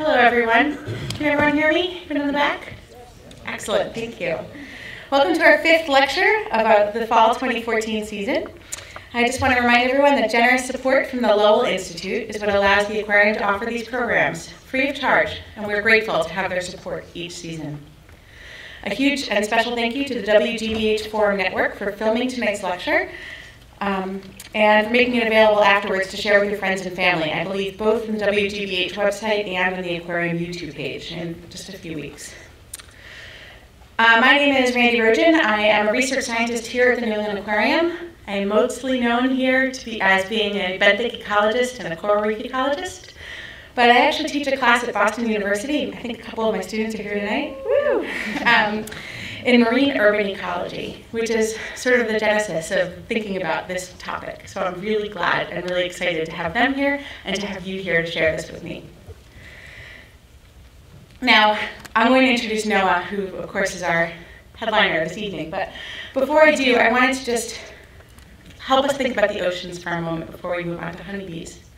Hello, everyone. Can everyone hear me? In the back? Excellent, thank you. Welcome to our fifth lecture uh, the fall 2014 season. I just want to remind everyone that generous support from the Lowell Institute is what allows the aquarium to offer these programs free of charge, and we're grateful to have their support each season. A huge and special thank you to the WGBH Forum Network for filming tonight's lecture um, and making it available afterwards to share with your friends and family. I believe both in the WGBH website and on the Aquarium YouTube page in just a few weeks. Uh, my name is Randi Rotjan. I am a research scientist here at the New England Aquarium. I am mostly known here to be, as being a benthic ecologist and a coral reef ecologist. But I actually teach a class at Boston University. I think a couple of my students are here tonight. Woo! Um, in marine urban ecology, which is sort of the genesis of thinking about this topic. So I'm really glad and really excited to have them here and to have you here to share this with me. Now, I'm going to introduce Noah, who, of course, is our headliner this evening. But before I do, I wanted to just help us think about the oceans for a moment before we move on to honeybees.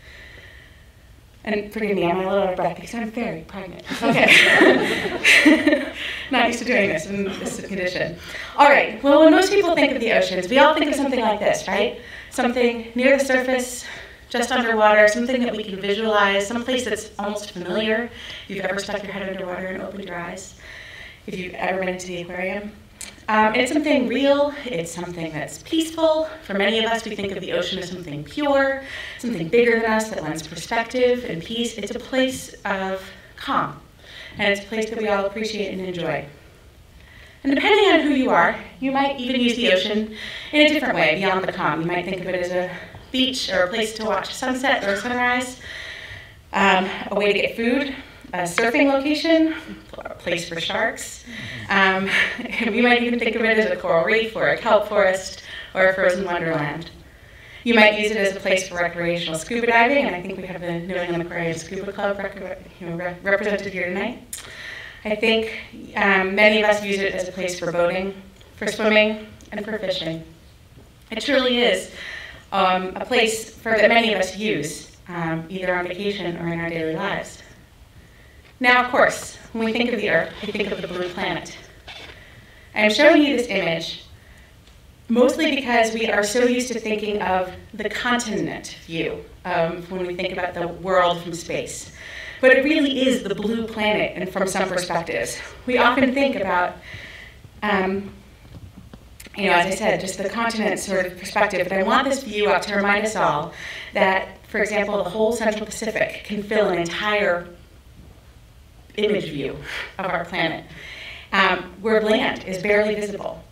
And forgive me, I'm a little out of breath because I'm very pregnant. Okay. Not used to doing this in this condition. All right, well, when most people think of the oceans, we all think of something like this, right? Something near the surface, just underwater, something that we can visualize, some place that's almost familiar. If you've ever stuck your head underwater and opened your eyes, if you've ever been into the aquarium, um, it's something real, it's something that's peaceful. For many of us, we think of the ocean as something pure, something bigger than us that lends perspective and peace. It's a place of calm, and it's a place that we all appreciate and enjoy. And depending on who you are, you might even use the ocean in a different way beyond the calm. You might think of it as a beach or a place to watch sunset or sunrise, um, a way to get food, a surfing location, a place for sharks. Um, we might even think of it as a coral reef or a kelp forest or a frozen wonderland. You might use it as a place for recreational scuba diving, and I think we have the New England Aquarium Scuba Club you know, re represented here tonight. I think um, many of us use it as a place for boating, for swimming, and for fishing. It truly is um, a place for, that many of us use, um, either on vacation or in our daily lives. Now, of course, when we think of the Earth, we think of the blue planet. I'm showing you this image mostly because we are so used to thinking of the continent view um, when we think about the world from space. But it really is the blue planet, and from some perspectives. We often think about, um, you know, as I said, just the continent sort of perspective, but I want this view up to remind us all that, for example, the whole Central Pacific can fill an entire image view of our planet, um, where land is barely visible.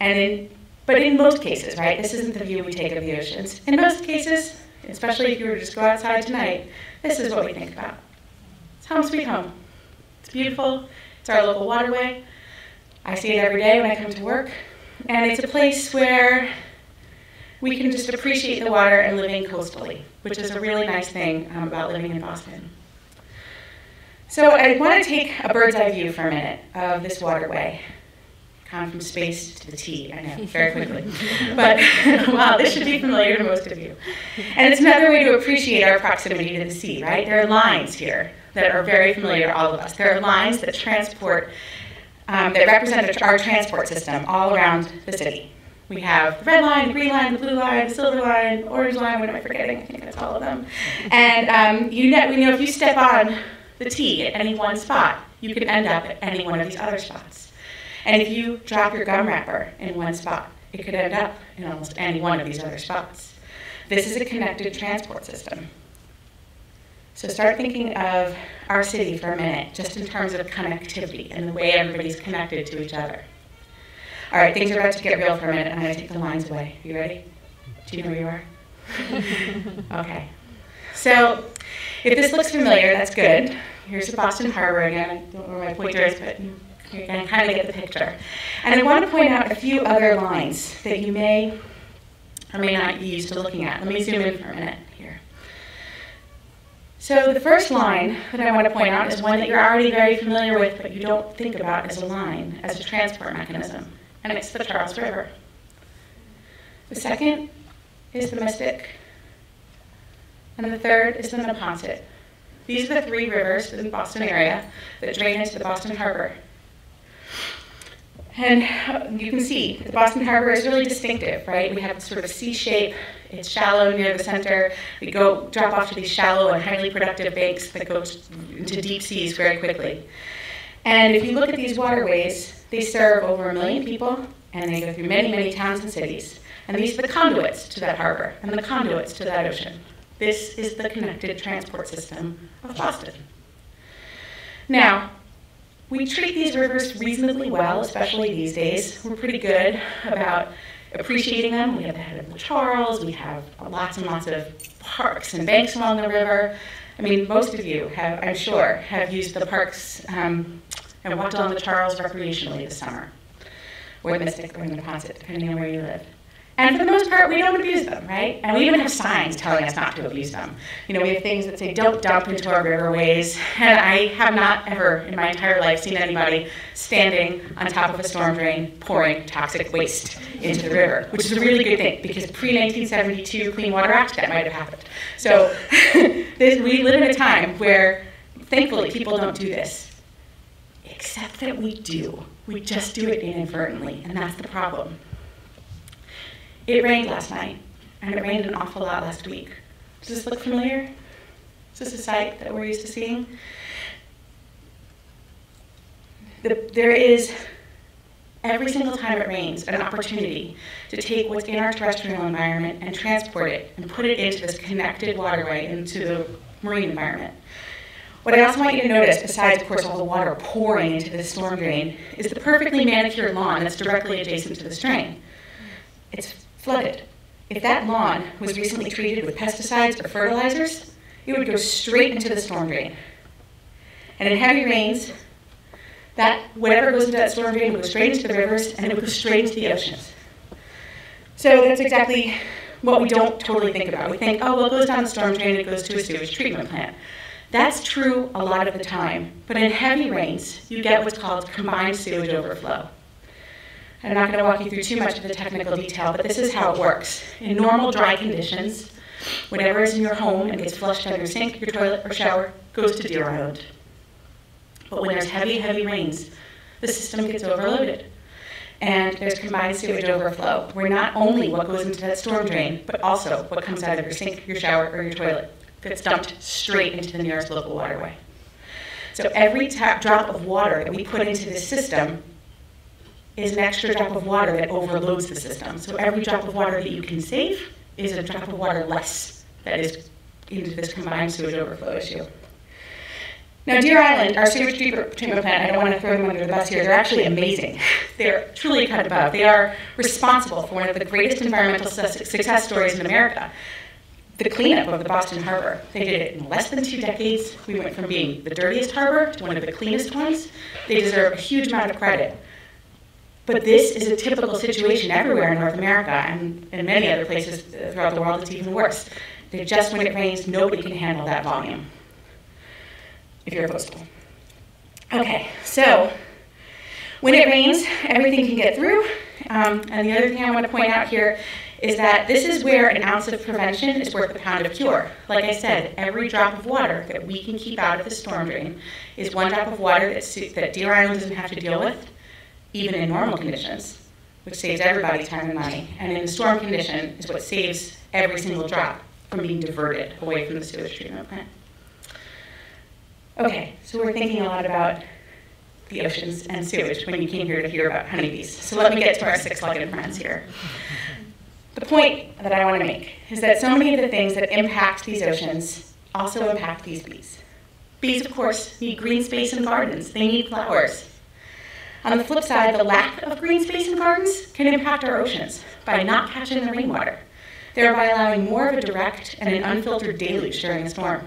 And in, but in most cases, right, this isn't the view we take of the oceans. In most cases, especially if you were to just go outside tonight, this is what we think about. It's home sweet home. It's beautiful. It's our local waterway. I see it every day when I come to work. And it's a place where we can just appreciate the water and living coastally, which is a really nice thing um, about living in Boston. So I want to take a bird's eye view for a minute of this waterway. Gone from space to the T, I know, very quickly. but wow, this should be familiar to most of you. And it's another way to appreciate our proximity to the sea, right? There are lines here that are very familiar to all of us. There are lines that transport, um, that represent our transport system all around the city. We have the red line, the green line, the blue line, the silver line, orange line, what am I forgetting? I think that's all of them. And um, you know, we know if you step on the T at any one spot, you could end up at any one of these other spots. And if you drop your gum wrapper in one spot, it could end up in almost any one of these other spots. This is a connected transport system. So start thinking of our city for a minute, just in terms of connectivity and the way everybody's connected to each other. All right, things are about to get real for a minute. I'm going to take the lines away. You ready? Do you know where you are? okay. So if this looks familiar, that's good. Here's the Boston Harbor again. I don't know where my pointer is, but you can kind of get the picture. And I want to point out a few other lines that you may or may not be used to looking at. Let me zoom in for a minute here. So the first line that I want to point out is one that you're already very familiar with, but you don't think about as a line, as a transport mechanism, and it's the Charles River. The second is the Mystic, and the third is the Neponset. These are the three rivers in the Boston area that drain into the Boston Harbor. And you can see the Boston Harbor is really distinctive, right? We have sort of C shape. It's shallow near the center. We go drop off to these shallow and highly productive banks that go into deep seas very quickly. And if you look at these waterways, they serve over a million people, and they go through many, many towns and cities. And these are the conduits to that harbor and the conduits to that ocean. This is the connected transport system of Boston. Now, we treat these rivers reasonably well, especially these days. We're pretty good about appreciating them. We have the head of the Charles, we have lots and lots of parks and banks along the river. I mean, most of you have, I'm sure, have used the parks um, and walked on the Charles recreationally this summer, or the Mystic or the Neponset, depending on where you live. And for the most part, we don't abuse them, right? And we even have signs telling us not to abuse them. You know, we have things that say, don't dump into our riverways. And I have not ever in my entire life seen anybody standing on top of a storm drain pouring toxic waste into the river, which is a really good thing because pre 1972 Clean Water Act, that might have happened. So this, we live in a time where, thankfully, people don't do this. Except that we do. We just do it inadvertently, and that's the problem. It rained last night, and it rained an awful lot last week. Does this look familiar? Is this a sight that we're used to seeing? The, there is, every single time it rains, an opportunity to take what's in our terrestrial environment and transport it and put it into this connected waterway, into the marine environment. What I also want you to notice, besides, of course, all the water pouring into the storm drain, is the perfectly manicured lawn that's directly adjacent to the drain. It's flooded. If that lawn was recently treated with pesticides or fertilizers, it would go straight into the storm drain. And in heavy rains, that whatever goes into that storm drain would go straight into the rivers and it would go straight into the oceans. So that's exactly what we don't totally think about. We think, oh, well, it goes down the storm drain, and it goes to a sewage treatment plant. That's true a lot of the time, but in heavy rains, you get what's called combined sewage overflow. I'm not going to walk you through too much of the technical detail, but this is how it works. In normal dry conditions, whatever is in your home and gets flushed down your sink, your toilet, or shower goes to Deer Island. But when there's heavy, heavy rains, the system gets overloaded. And there's combined sewage overflow, where not only what goes into that storm drain, but also what comes out of your sink, your shower, or your toilet gets dumped straight into the nearest local waterway. So every drop of water that we put into this system is an extra drop of water that overloads the system. So every drop of water that you can save is a drop of water less that is into this combined sewage overflow issue. Now, Deer Island, our sewage treatment plant, I don't want to throw them under the bus here, they're actually amazing. They're truly cut above. They are responsible for one of the greatest environmental success stories in America the cleanup of the Boston Harbor. They did it in less than two decades. We went from being the dirtiest harbor to one of the cleanest ones. They deserve a huge amount of credit. But this is a typical situation everywhere in North America and in many other places throughout the world, it's even worse. They just when it rains, nobody can handle that volume if you're a coastal. Okay, so when it rains, everything can get through. Um, and the other thing I want to point out here is that this is where an ounce of prevention is worth a pound of cure. Like I said, every drop of water that we can keep out of the storm drain is one drop of water that, that Deer Island doesn't have to deal with even in normal conditions, which saves everybody time and money. And in the storm condition is what saves every single drop from being diverted away from the sewage treatment plant. Okay, so we're thinking a lot about the oceans and sewage when you came here to hear about honeybees. So let me get to our six-legged friends here. The point that I want to make is that so many of the things that impact these oceans also impact these bees. Bees, of course, need green space and gardens. They need flowers. On the flip side, the lack of green space and gardens can impact our oceans by not catching the rainwater, thereby allowing more of a direct and an unfiltered deluge during a storm.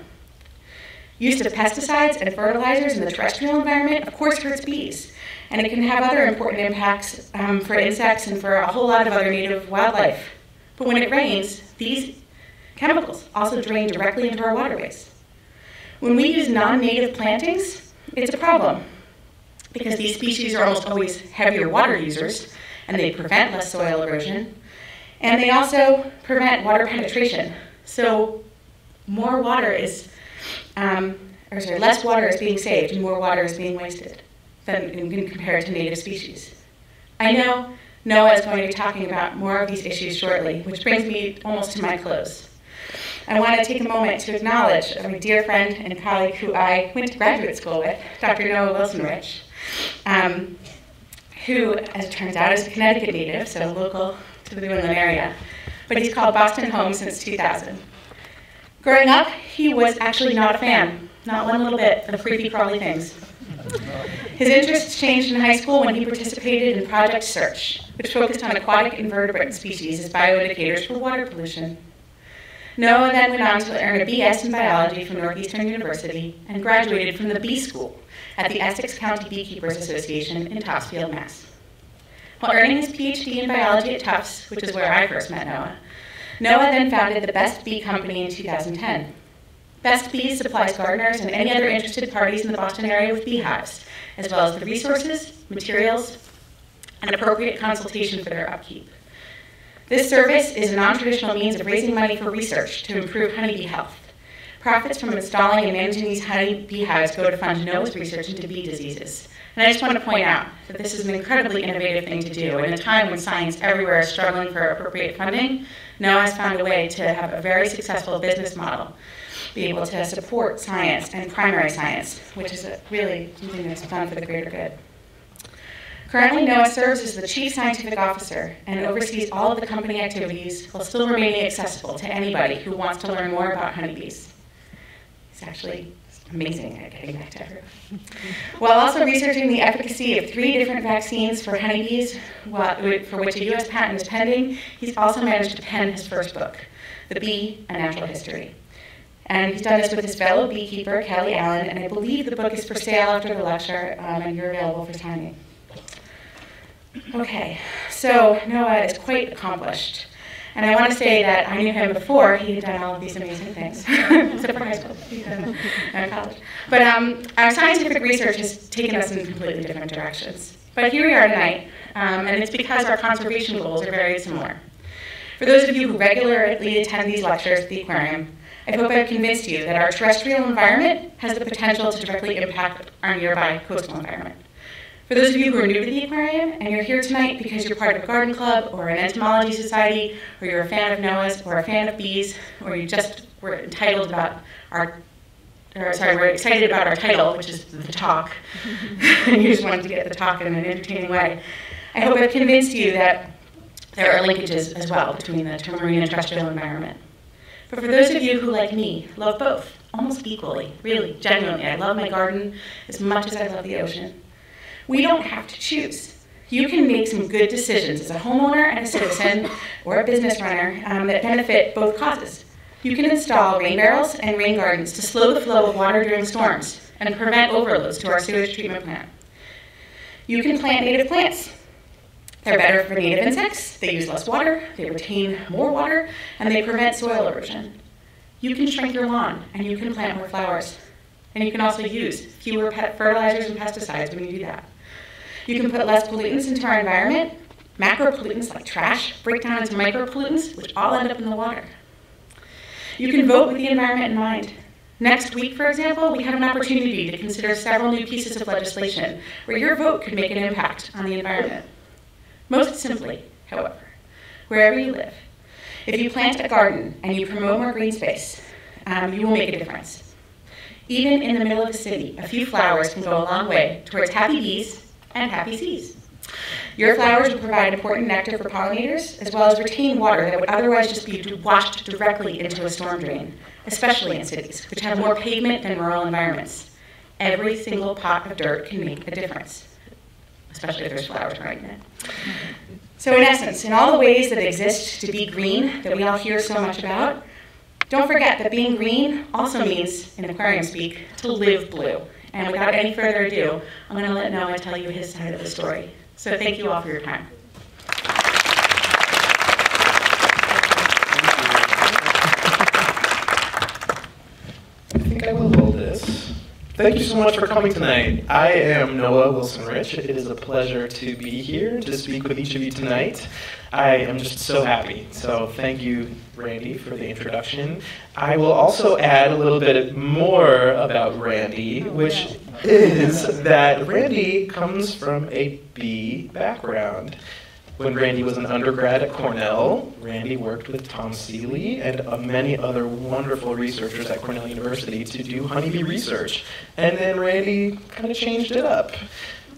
Use of pesticides and fertilizers in the terrestrial environment, of course, hurts bees, and it can have other important impacts um, for insects and for a whole lot of other native wildlife. But when it rains, these chemicals also drain directly into our waterways. When we use non-native plantings, it's a problem because these species are almost always heavier water users and they prevent less soil erosion. And they also prevent water penetration. So more water is um, or sorry, less water is being saved and more water is being wasted than in compared to native species. I know Noah is going to be talking about more of these issues shortly, which brings me almost to my close. I want to take a moment to acknowledge a dear friend and colleague who I went to graduate school with, Dr. Noah Wilson Rich, um, who, as it turns out, is a Connecticut native, so local to the New England area, but he's called Boston home since 2000. Growing up, he was actually not a fan, not one little bit, of creepy crawly things. His interests changed in high school when he participated in Project Search, which focused on aquatic invertebrate species as bioindicators for water pollution. Noah then went on to earn a BS in biology from Northeastern University and graduated from the Bee School at the Essex County Beekeepers Association in Topsfield, Mass. While earning his PhD in biology at Tufts, which is where I first met Noah, Noah then founded the Best Bee Company in 2010. Best Bees supplies gardeners and any other interested parties in the Boston area with beehives, as well as the resources, materials, and appropriate consultation for their upkeep. This service is a non-traditional means of raising money for research to improve honeybee health. Profits from installing and managing these honeybee hives go to fund Noah's research into bee diseases. And I just want to point out that this is an incredibly innovative thing to do. In a time when science everywhere is struggling for appropriate funding, Noah has found a way to have a very successful business model, be able to support science and primary science, which is really something that's done for the greater good. Currently, Noah serves as the Chief Scientific Officer and oversees all of the company activities while still remaining accessible to anybody who wants to learn more about honeybees. It's actually amazing at getting back to everyone. While also researching the efficacy of three different vaccines for honeybees, for which a U.S. patent is pending, he's also managed to pen his first book, The Bee, A Natural History. And he's done this with his fellow beekeeper, Kelly Allen, and I believe the book is for sale after the lecture, um, and you're available for signing. Okay, so Noah is quite accomplished. And I want to say that I knew him before he had done all of these amazing things, except for high school and college. But um, our scientific research has taken us in completely different directions. But here we are tonight, um, and it's because our conservation goals are very similar. For those of you who regularly attend these lectures at the aquarium, I hope I've convinced you that our terrestrial environment has the potential to directly impact our nearby coastal environment. For those of you who are new to the aquarium and you're here tonight because you're part of a garden club or an entomology society, or you're a fan of Noah's or a fan of bees, or you just were entitled about our or sorry, we're excited about our title, which is the talk, and you just wanted to get the talk in an entertaining way. I hope I've convinced you that there are linkages as well between the marine and terrestrial environment. But for those of you who, like me, love both, almost equally, really, genuinely, I love my garden as much as I love the ocean. We don't have to choose. You can make some good decisions as a homeowner and a citizen or a business runner um, that benefit both causes. You can install rain barrels and rain gardens to slow the flow of water during storms and prevent overloads to our sewage treatment plant. You can plant native plants. They're better for native insects, they use less water, they retain more water, and they prevent soil erosion. You can shrink your lawn and you can plant more flowers. And you can also use fewer pet fertilizers and pesticides when you do that. You can put less pollutants into our environment. Macro pollutants like trash break down into micro pollutants, which all end up in the water. You can vote with the environment in mind. Next week, for example, we have an opportunity to consider several new pieces of legislation where your vote could make an impact on the environment. Most simply, however, wherever you live, if you plant a garden and you promote more green space, um, you will make a difference. Even in the middle of the city, a few flowers can go a long way towards happy bees and happy seas. Your flowers will provide important nectar for pollinators, as well as retain water that would otherwise just be washed directly into a storm drain, especially in cities, which have more pavement than rural environments. Every single pot of dirt can make a difference, especially if there's flowers growing in it. So in essence, in all the ways that exist to be green, that we all hear so much about, don't forget that being green also means, in aquarium speak, to live blue. And without any further ado, I'm going to let Noah tell you his side of the story. So thank you all for your time. I think I will hold this. Thank you so much for coming tonight. I am Noah Wilson Rich. It is a pleasure to be here to speak with each of you tonight. I am just so happy. So thank you, Randi, for the introduction. I will also add a little bit more about Randi, which is that Randi comes from a bee background. When Randi was an undergrad at Cornell, Randi worked with Tom Seeley and uh, many other wonderful researchers at Cornell University to do honeybee research. And then Randi kind of changed it up.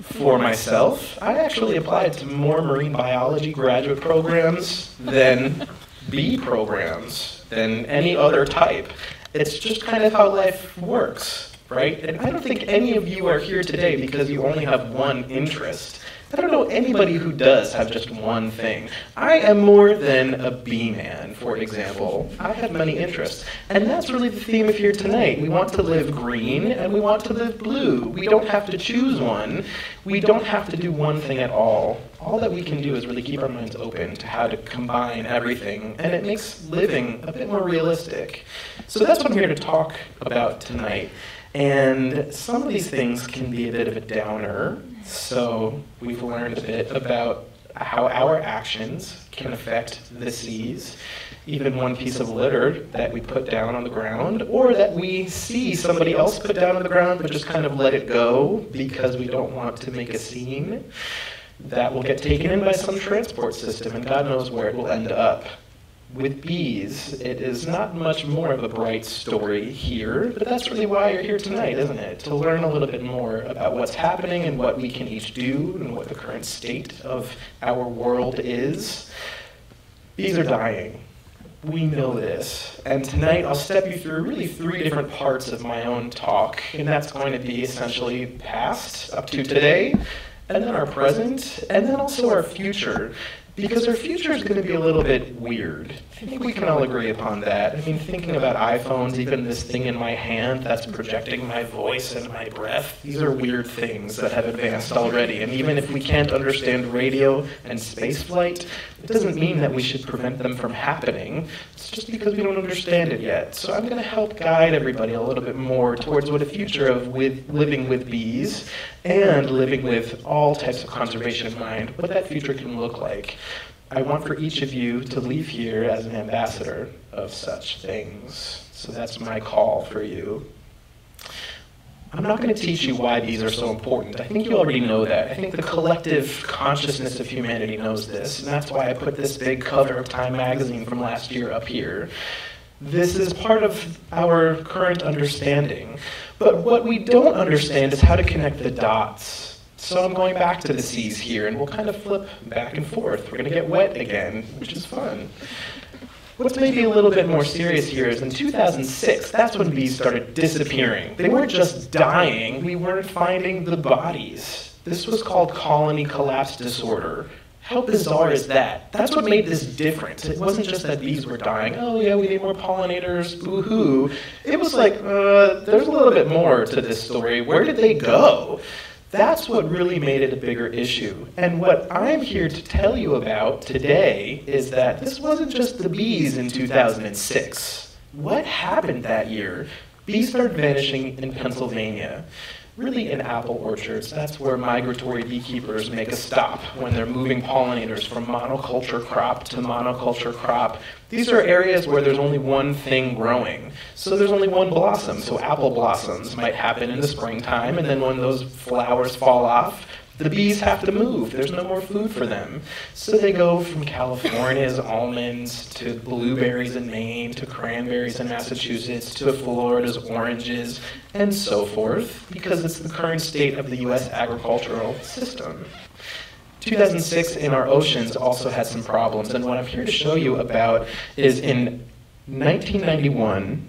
For myself, I actually applied to more marine biology graduate programs than bee programs, than any other type. It's just kind of how life works, right? And I don't think any of you are here today because you only have one interest. I don't know anybody who does have just one thing. I am more than a bee man, for example. I have many interests. And that's really the theme of here tonight. We want to live green and we want to live blue. We don't have to choose one. We don't have to do one thing at all. All that we can do is really keep our minds open to how to combine everything, and it makes living a bit more realistic. So that's what I'm here to talk about tonight. And some of these things can be a bit of a downer. So we've learned a bit about how our actions can affect the seas. Even one piece of litter that we put down on the ground, or that we see somebody else put down on the ground but just kind of let it go because we don't want to make a scene, that will get taken in by some transport system, and God knows where it will end up with bees, it is not much more of a bright story here, but that's really why you're here tonight, isn't it? To learn a little bit more about what's happening and what we can each do and what the current state of our world is. Bees are dying. We know this. And tonight I'll step you through really three different parts of my own talk, and that's going to be essentially past up to today, and then our present, and then also our future. Because our future is going to be a little bit weird. I think we can all agree upon that. I mean, thinking about iPhones, even this thing in my hand that's projecting my voice and my breath, these are weird things that have advanced already. And even if we can't understand radio and spaceflight, it doesn't mean that we should prevent them from happening. It's just because we don't understand it yet. So I'm going to help guide everybody a little bit more towards what a future of with living with bees and living with all types of conservation in mind, what that future can look like. I want for each of you to leave here as an ambassador of such things. So that's my call for you. I'm not going to teach you why these are so important. I think you already know that. I think the collective consciousness of humanity knows this, and that's why I put this big cover of Time magazine from last year up here. This is part of our current understanding. But what we don't understand is how to connect the dots. So I'm going back to the seas here, and we'll kind of flip back and forth. We're going to get wet again, which is fun. What's maybe a little bit more serious here is in 2006, that's when bees started disappearing. They weren't just dying, we weren't finding the bodies. This was called colony collapse disorder. How bizarre is that? That's what made this different. It wasn't just that bees were dying. Oh yeah, we need more pollinators. Boo hoo. It was like uh, there's a little bit more to this story. Where did they go? That's what really made it a bigger issue. And what I'm here to tell you about today is that this wasn't just the bees in 2006. What happened that year? Bees started vanishing in Pennsylvania really in apple orchards. That's where migratory beekeepers make a stop when they're moving pollinators from monoculture crop to monoculture crop. These are areas where there's only one thing growing. So there's only one blossom. So apple blossoms might happen in the springtime, and then when those flowers fall off, the bees have to move. There's no more food for them. So they go from California's almonds to blueberries in Maine to cranberries in Massachusetts to Florida's oranges and so forth because it's the current state of the US agricultural system. 2006 in our oceans also had some problems, and what I'm here to show you about is in 1991,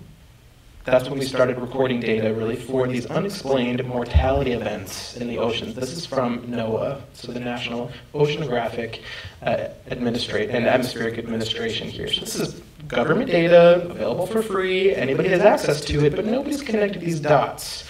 that's when we started recording data really for these unexplained mortality events in the oceans. This is from NOAA, so the National Oceanographic uh, and Atmospheric Administration here. So this is government data available for free. Anybody has access to it, but nobody's connected these dots.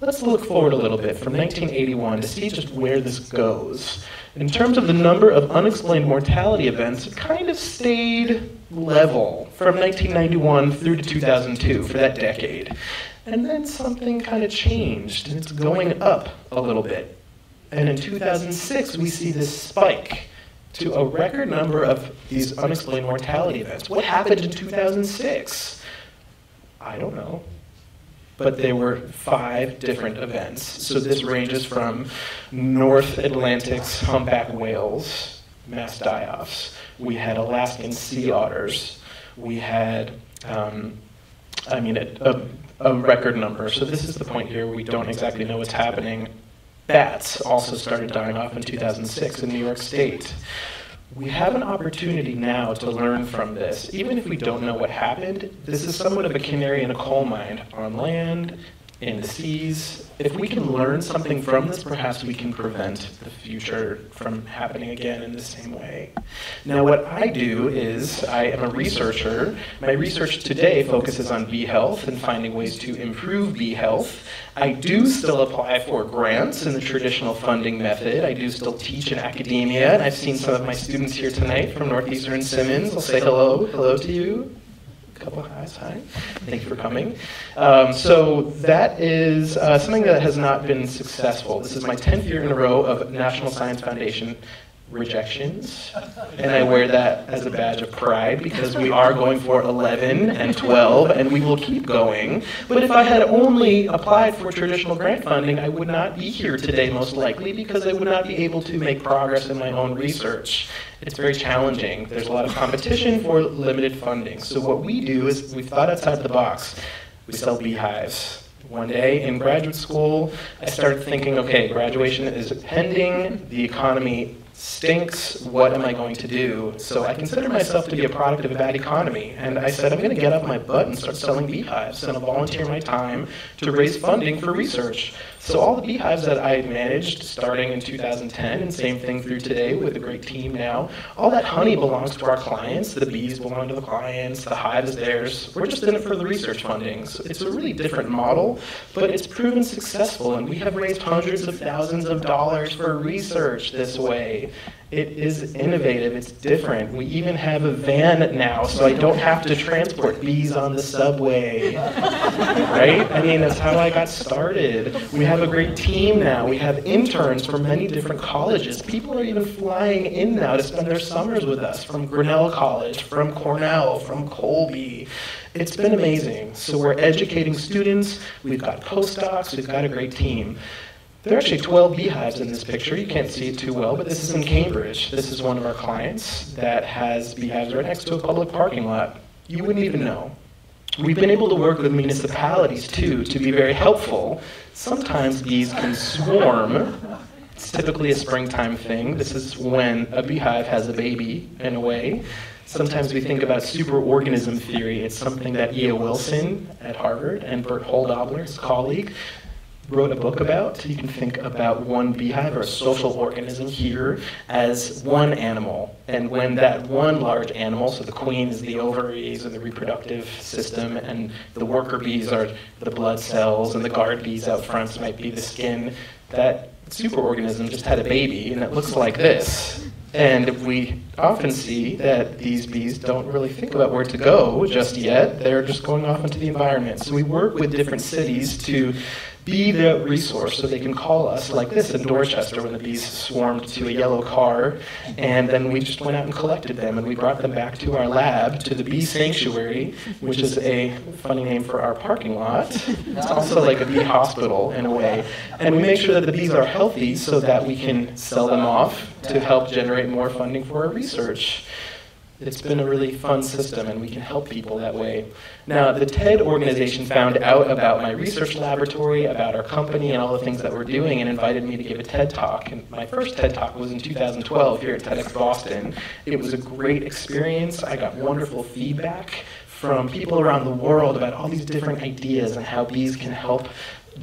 Let's look forward a little bit from 1981 to see just where this goes. In terms of the number of unexplained mortality events, it kind of stayed level from 1991 through to 2002 for that decade. And then something kind of changed, and it's going up a little bit. And in 2006, we see this spike to a record number of these unexplained mortality events. What happened in 2006? I don't know. But they were five different events. So this ranges from North Atlantic's humpback whales, mass die-offs. We had Alaskan sea otters. We had, um, I mean, a, a, a record number. So this is the point here we don't exactly know what's happening. Bats also started dying off in 2006 in New York State. We have an opportunity now to learn from this. Even if we don't know what happened, this is somewhat of a canary in a coal mine on land, in the seas. If we can learn something from this, perhaps we can prevent the future from happening again in the same way. Now, what I do is I am a researcher. My research today focuses on bee health and finding ways to improve bee health. I do still apply for grants in the traditional funding method. I do still teach in academia, and I've seen some of my students here tonight from Northeastern Simmons. I'll say hello, hello to you couple of highs. Hi. Thank you for coming. Um, so that is uh, something that has not been successful. This is my 10th year in a row of National Science Foundation rejections, and I wear that as a badge of pride because we are going for 11 and 12, and we will keep going. But if I had only applied for traditional grant funding, I would not be here today most likely because I would not be able to make progress in my own research. It's very challenging. There's a lot of competition for limited funding. So what we do is we've thought outside the box. We sell beehives. One day in graduate school, I started thinking, okay, graduation is pending, the economy stinks, what am I going to do? So I consider myself to be a product of a bad economy, and I said I'm going to get up my butt and start selling beehives, and I'll volunteer my time to raise funding for research. So all the beehives that I managed starting in 2010, and same thing through today with a great team now, all that honey belongs to our clients, the bees belong to the clients, the hive is theirs. We're just in it for the research funding. So it's a really different model, but it's proven successful, and we have raised hundreds of thousands of dollars for research this way. It is innovative, it's different. We even have a van now, so I don't have to transport bees on the subway. right? I mean, that's how I got started. We have a great team now. We have interns from many different colleges. People are even flying in now to spend their summers with us from Grinnell College, from Cornell, from Colby. It's been amazing. So we're educating students, we've got postdocs, we've got a great team. There are actually 12 beehives in this picture. You can't see it too well, but this is in Cambridge. This is one of our clients that has beehives right next to a public parking lot. You wouldn't even know. We've been able to work with municipalities too to be very helpful. Sometimes bees can swarm. It's typically a springtime thing. This is when a beehive has a baby, in a way. Sometimes we think about superorganism theory. It's something that E.O. Wilson at Harvard and Bert Hölldobler, his colleague, wrote a book about. You can think about one beehive or a social organism here as one animal. And when that one large animal, so the queen is the ovaries and the reproductive system, and the worker bees are the blood cells, and the guard bees out front might be the skin, that superorganism just had a baby, and it looks like this. And we often see that these bees don't really think about where to go just yet. They're just going off into the environment. So we work with different cities to be the resource so they can call us like this in Dorchester when the bees swarmed to a yellow car. And then we just went out and collected them and we brought them back to our lab to the bee sanctuary which is a funny name for our parking lot. It's also like a bee hospital in a way. And we make sure that the bees are healthy so that we can sell them off to help generate more funding for our research it's been a really fun system, and we can help people that way. Now, the TED organization found out about my research laboratory, about our company, and all the things that we're doing, and invited me to give a TED talk. And my first TED talk was in 2012 here at TEDx Boston. It was a great experience. I got wonderful feedback from people around the world about all these different ideas and how bees can help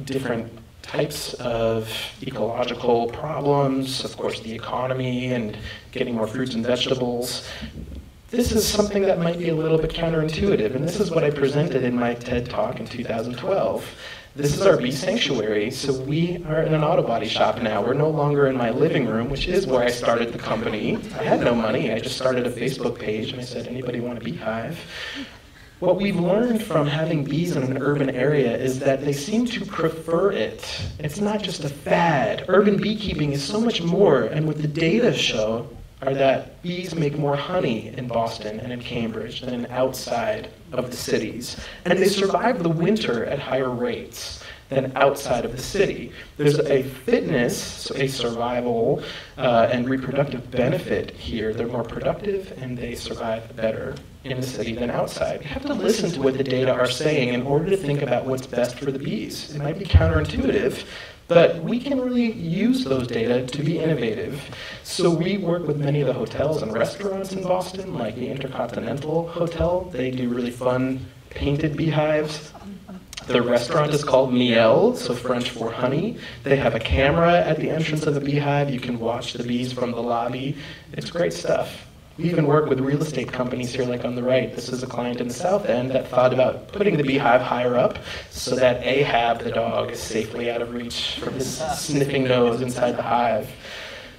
different types of ecological problems, of course, the economy and getting more fruits and vegetables this is something that might be a little bit counterintuitive, and this is what I presented in my TED Talk in 2012. This is our bee sanctuary, so we are in an auto body shop now. We're no longer in my living room, which is where I started the company. I had no money, I just started a Facebook page, and I said, anybody want a beehive? What we've learned from having bees in an urban area is that they seem to prefer it. It's not just a fad. Urban beekeeping is so much more, and what the data show are that bees make more honey in Boston and in Cambridge than outside of the cities. And they survive the winter at higher rates than outside of the city. There's a fitness, so a survival, uh, and reproductive benefit here. They're more productive and they survive better in the city than outside. You have to listen to what the data are saying in order to think about what's best for the bees. It might be counterintuitive, but we can really use those data to be innovative. So we work with many of the hotels and restaurants in Boston, like the Intercontinental Hotel. They do really fun painted beehives. The restaurant is called Miel, so French for honey. They have a camera at the entrance of the beehive. You can watch the bees from the lobby. It's great stuff. We even work with real estate companies here, like on the right. This is a client in the south end that thought about putting the beehive higher up so that Ahab, the dog, is safely out of reach from his sniffing nose inside the hive.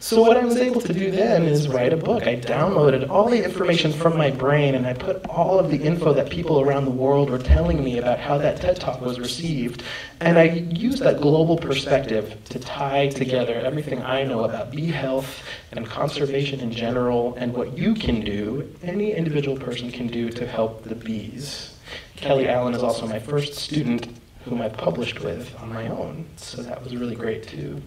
So what I was able to do then is write a book. I downloaded all the information from my brain and I put all of the info that people around the world were telling me about how that TED Talk was received. And I used that global perspective to tie together everything I know about bee health and conservation in general and what you can do, any individual person can do to help the bees. Kelly Allen is also my first student whom I published with on my own. So that was really great too.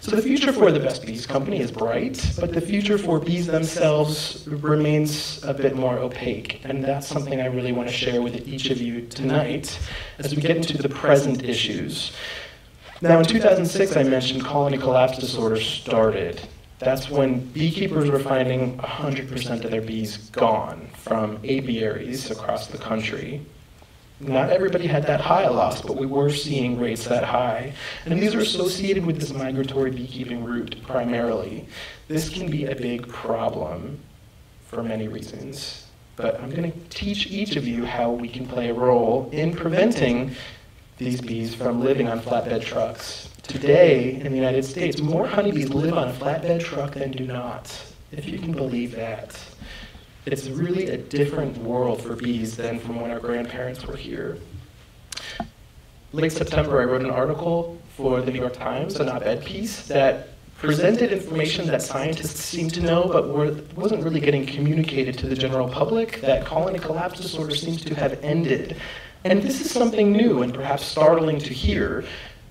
So the future for the Best Bees Company is bright, but the future for bees themselves remains a bit more opaque. And that's something I really want to share with each of you tonight as we get into the present issues. Now, in 2006, I mentioned colony collapse disorder started. That's when beekeepers were finding 100% of their bees gone from apiaries across the country. Not everybody had that high a loss, but we were seeing rates that high. And these are associated with this migratory beekeeping route primarily. This can be a big problem for many reasons. But I'm going to teach each of you how we can play a role in preventing these bees from living on flatbed trucks. Today, in the United States, more honeybees live on a flatbed truck than do not, if you can believe that. It's really a different world for bees than from when our grandparents were here. Late September, I wrote an article for the New York Times, an op-ed piece that presented information that scientists seemed to know but were, wasn't really getting communicated to the general public, that colony collapse disorder seems to have ended. And this is something new and perhaps startling to hear,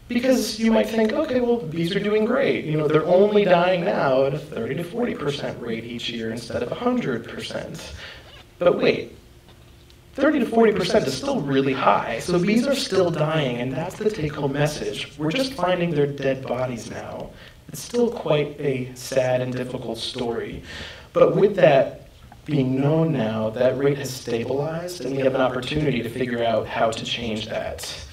because you might think, okay, well, bees are doing great. You know, they're only dying now at a 30 to 40% rate each year instead of 100%. But wait, 30 to 40% is still really high. So bees are still dying, and that's the take home message. We're just finding their dead bodies now. It's still quite a sad and difficult story. But with that being known now, that rate has stabilized, and we have an opportunity to figure out how to change that.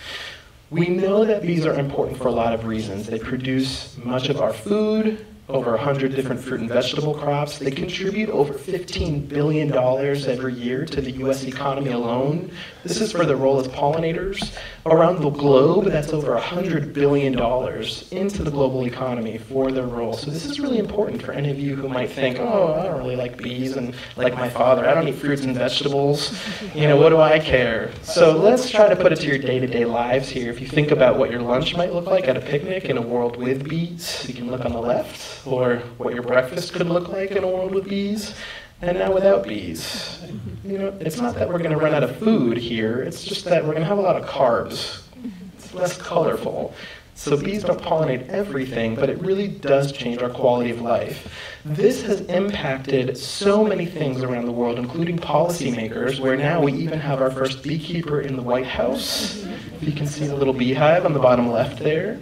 We know that bees are important for a lot of reasons. They produce much of our food, over 100 different fruit and vegetable crops. They contribute over $15 billion every year to the U.S. economy alone. This is for their role as pollinators. Around the globe, that's over $100 billion into the global economy for their role. So this is really important for any of you who might think, oh, I don't really like bees, and like my father, I don't eat fruits and vegetables. You know, what do I care? So let's try to put it to your day-to-day lives here. If you think about what your lunch might look like at a picnic in a world with bees, you can look on the left or what your breakfast could look like in a world with bees, and now without bees. You know, it's not that we're going to run out of food here, it's just that we're going to have a lot of carbs. It's less colorful. So bees don't pollinate everything, but it really does change our quality of life. This has impacted so many things around the world, including policymakers, where now we even have our first beekeeper in the White House. You can see the little beehive on the bottom left there.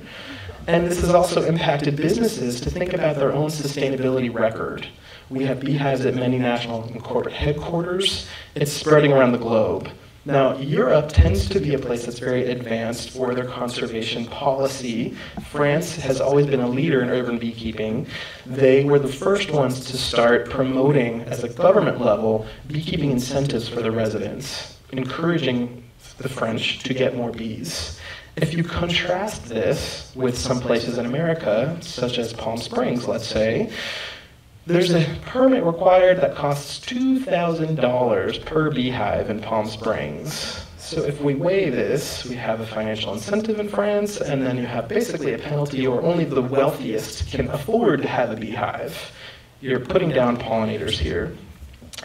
And this has also impacted businesses to think about their own sustainability record. We have beehives at many national and corporate headquarters. It's spreading around the globe. Now, Europe tends to be a place that's very advanced for their conservation policy. France has always been a leader in urban beekeeping. They were the first ones to start promoting, as a government level, beekeeping incentives for the residents, encouraging the French to get more bees. If you contrast this with some places in America, such as Palm Springs, let's say, there's a permit required that costs $2,000 per beehive in Palm Springs. So if we weigh this, we have a financial incentive in France, and then you have basically a penalty, or only the wealthiest can afford to have a beehive. you're putting down pollinators here.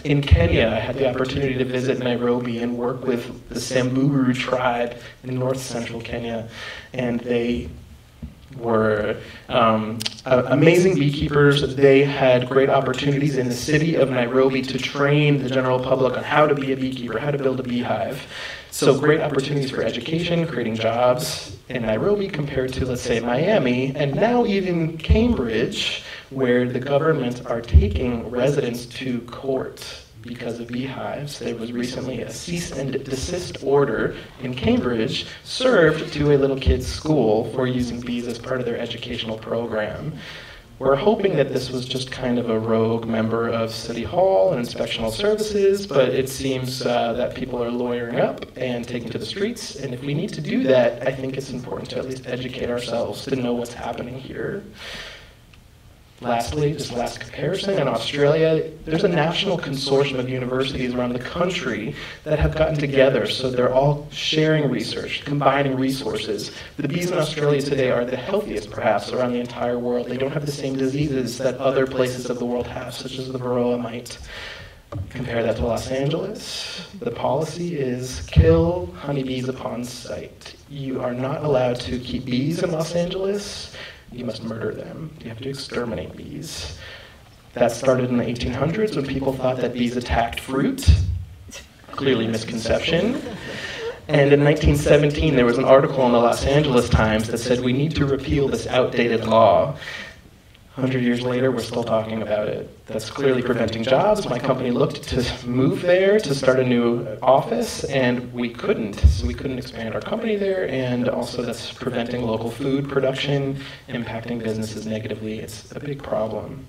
In Kenya, I had the opportunity to visit Nairobi and work with the Samburu tribe in north central Kenya, and they were um, amazing beekeepers. They had great opportunities in the city of Nairobi to train the general public on how to be a beekeeper, how to build a beehive. So great opportunities for education, creating jobs in Nairobi compared to, let's say, Miami, and now even Cambridge, where the government are taking residents to court because of beehives. There was recently a cease and desist order in Cambridge served to a little kid's school for using bees as part of their educational program. We're hoping that this was just kind of a rogue member of City Hall and Inspectional Services, but it seems uh, that people are lawyering up and taking to the streets. And if we need to do that, I think it's important to at least educate ourselves to know what's happening here. Lastly, just last comparison, in Australia, there's a national consortium of universities around the country that have gotten together, so they're all sharing research, combining resources. The bees in Australia today are the healthiest, perhaps, around the entire world. They don't have the same diseases that other places of the world have, such as the varroa mite. Compare that to Los Angeles. The policy is kill honeybees upon sight. You are not allowed to keep bees in Los Angeles you must murder them. You have to exterminate bees. That started in the 1800s when people thought that bees attacked fruit. Clearly misconception. And in 1917, there was an article in the Los Angeles Times that said we need to repeal this outdated law. 100 years later, we're still talking about it. That's clearly preventing jobs. My company looked to move there to start a new office, and we couldn't. So we couldn't expand our company there, and also that's preventing local food production, impacting businesses negatively. It's a big problem.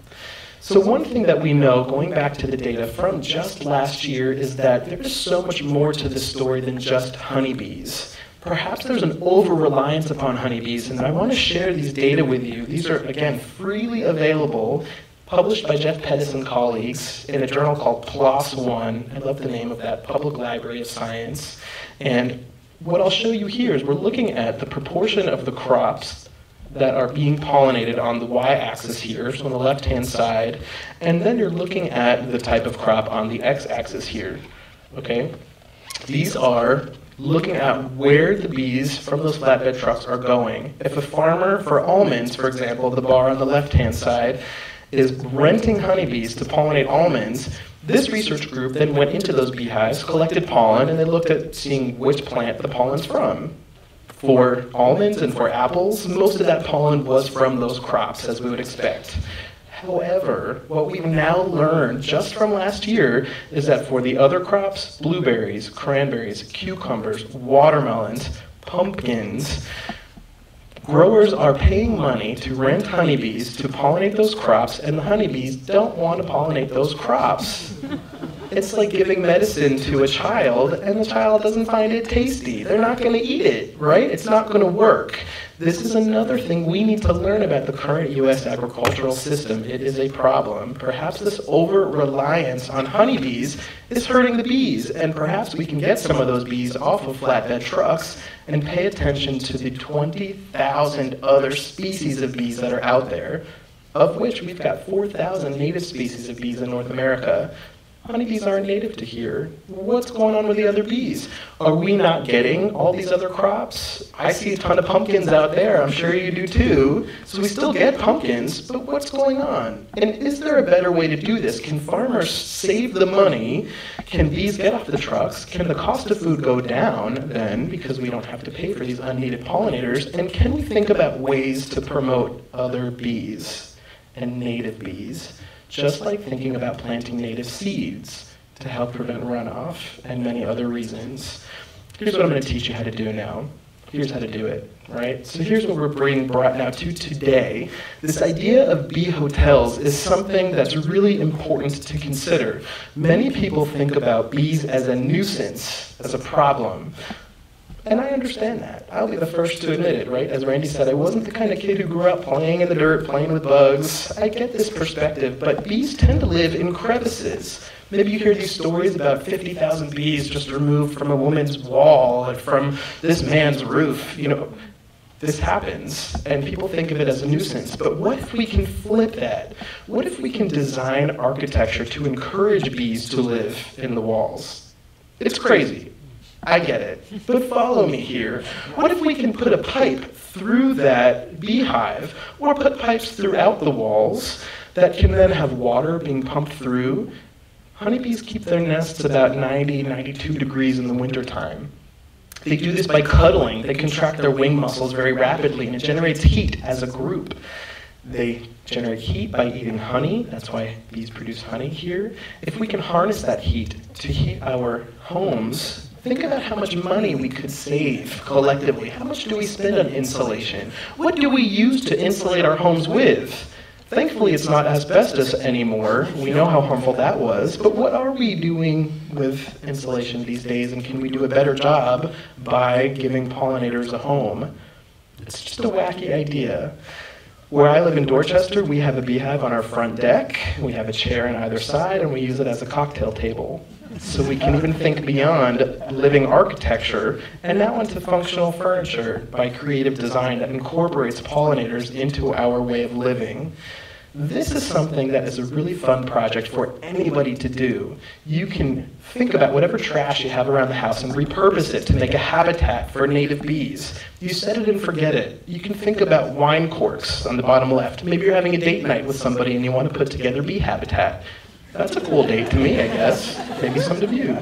So one thing that we know, going back to the data from just last year, is that there is so much more to this story than just honeybees perhaps there's an over-reliance upon honeybees, and I want to share these data with you. These are, again, freely available, published by Jeff Pettis and colleagues in a journal called PLOS One. I love the name of that, Public Library of Science. And what I'll show you here is we're looking at the proportion of the crops that are being pollinated on the y-axis here, so on the left-hand side, and then you're looking at the type of crop on the x-axis here, okay? These are looking at where the bees from those flatbed trucks are going. If a farmer for almonds, for example, the bar on the left-hand side, is renting honeybees to pollinate almonds, this research group then went into those beehives, collected pollen, and they looked at seeing which plant the pollen's from. For almonds and for apples, most of that pollen was from those crops, as we would expect. However, what we've now learned just from last year is that for the other crops, blueberries, cranberries, cucumbers, watermelons, pumpkins, growers are paying money to rent honeybees to pollinate those crops, and the honeybees don't want to pollinate those crops. It's like giving medicine to a child and the child doesn't find it tasty. They're not going to eat it, right? It's not going to work. This is another thing we need to learn about the current U.S. agricultural system. It is a problem. Perhaps this over reliance on honeybees is hurting the bees, and perhaps we can get some of those bees off of flatbed trucks and pay attention to the 20,000 other species of bees that are out there, of which we've got 4,000 native species of bees in North America honeybees aren't native to here. What's going on with the other bees? Are we not getting all these other crops? I see a ton of pumpkins out there. I'm sure you do too. So we still get pumpkins, but what's going on? And is there a better way to do this? Can farmers save the money? Can bees get off the trucks? Can the cost of food go down then because we don't have to pay for these unneeded pollinators? And can we think about ways to promote other bees and native bees? Just like thinking about planting native seeds to help prevent runoff and many other reasons. Here's what I'm going to teach you how to do now. Here's how to do it, right? So here's what we're bringing brought now to today. This idea of bee hotels is something that's really important to consider. Many people think about bees as a nuisance, as a problem. And I understand that. I'll be the first to admit it, right? As Randi said, I wasn't the kind of kid who grew up playing in the dirt, playing with bugs. I get this perspective, but bees tend to live in crevices. Maybe you hear these stories about 50,000 bees just removed from a woman's wall and from this man's roof. You know, this happens and people think of it as a nuisance. But what if we can flip that? What if we can design architecture to encourage bees to live in the walls? It's crazy. I get it. But follow me here. What if we can put a pipe through that beehive or put pipes throughout the walls that can then have water being pumped through? Honeybees keep their nests about 90, 92 degrees in the wintertime. They do this by cuddling. They contract their wing muscles very rapidly, and it generates heat as a group. They generate heat by eating honey. That's why bees produce honey here. If we can harness that heat to heat our homes, think about how much money we could save collectively. How much do we spend on insulation? What do we use to insulate our homes with? Thankfully, it's not asbestos anymore. We know how harmful that was. But what are we doing with insulation these days, and can we do a better job by giving pollinators a home? It's just a wacky idea. Where I live in Dorchester, we have a beehive on our front deck. We have a chair on either side, and we use it as a cocktail table. So we can even think beyond living architecture and now into functional furniture by creative design that incorporates pollinators into our way of living. This is something that is a really fun project for anybody to do. You can think about whatever trash you have around the house and repurpose it to make a habitat for native bees. You set it and forget it. You can think about wine corks on the bottom left. Maybe you're having a date night with somebody and you want to put together bee habitat. That's a cool date to me, I guess. Maybe some to you.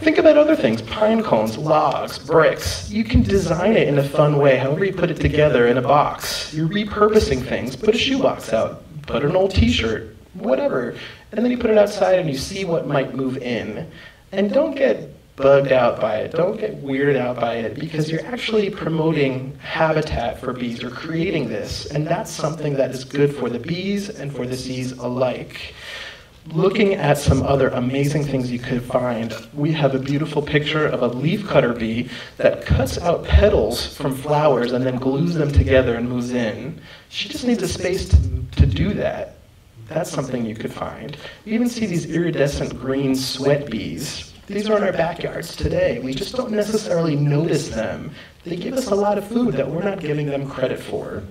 Think about other things pine cones, logs, bricks. You can design it in a fun way, however you put it together in a box. You're repurposing things. Put a shoebox out, put an old t shirt, whatever. And then you put it outside and you see what might move in. And don't get bugged out by it. Don't get weirded out by it because you're actually promoting habitat for bees. You're creating this. And that's something that is good for the bees and for the bees alike looking at some other amazing things you could find, we have a beautiful picture of a leafcutter bee that cuts out petals from flowers and then glues them together and moves in. She just needs a space to, to do that. That's something you could find. You even see these iridescent green sweat bees. These are in our backyards today. We just don't necessarily notice them. They give us a lot of food that we're not giving them credit for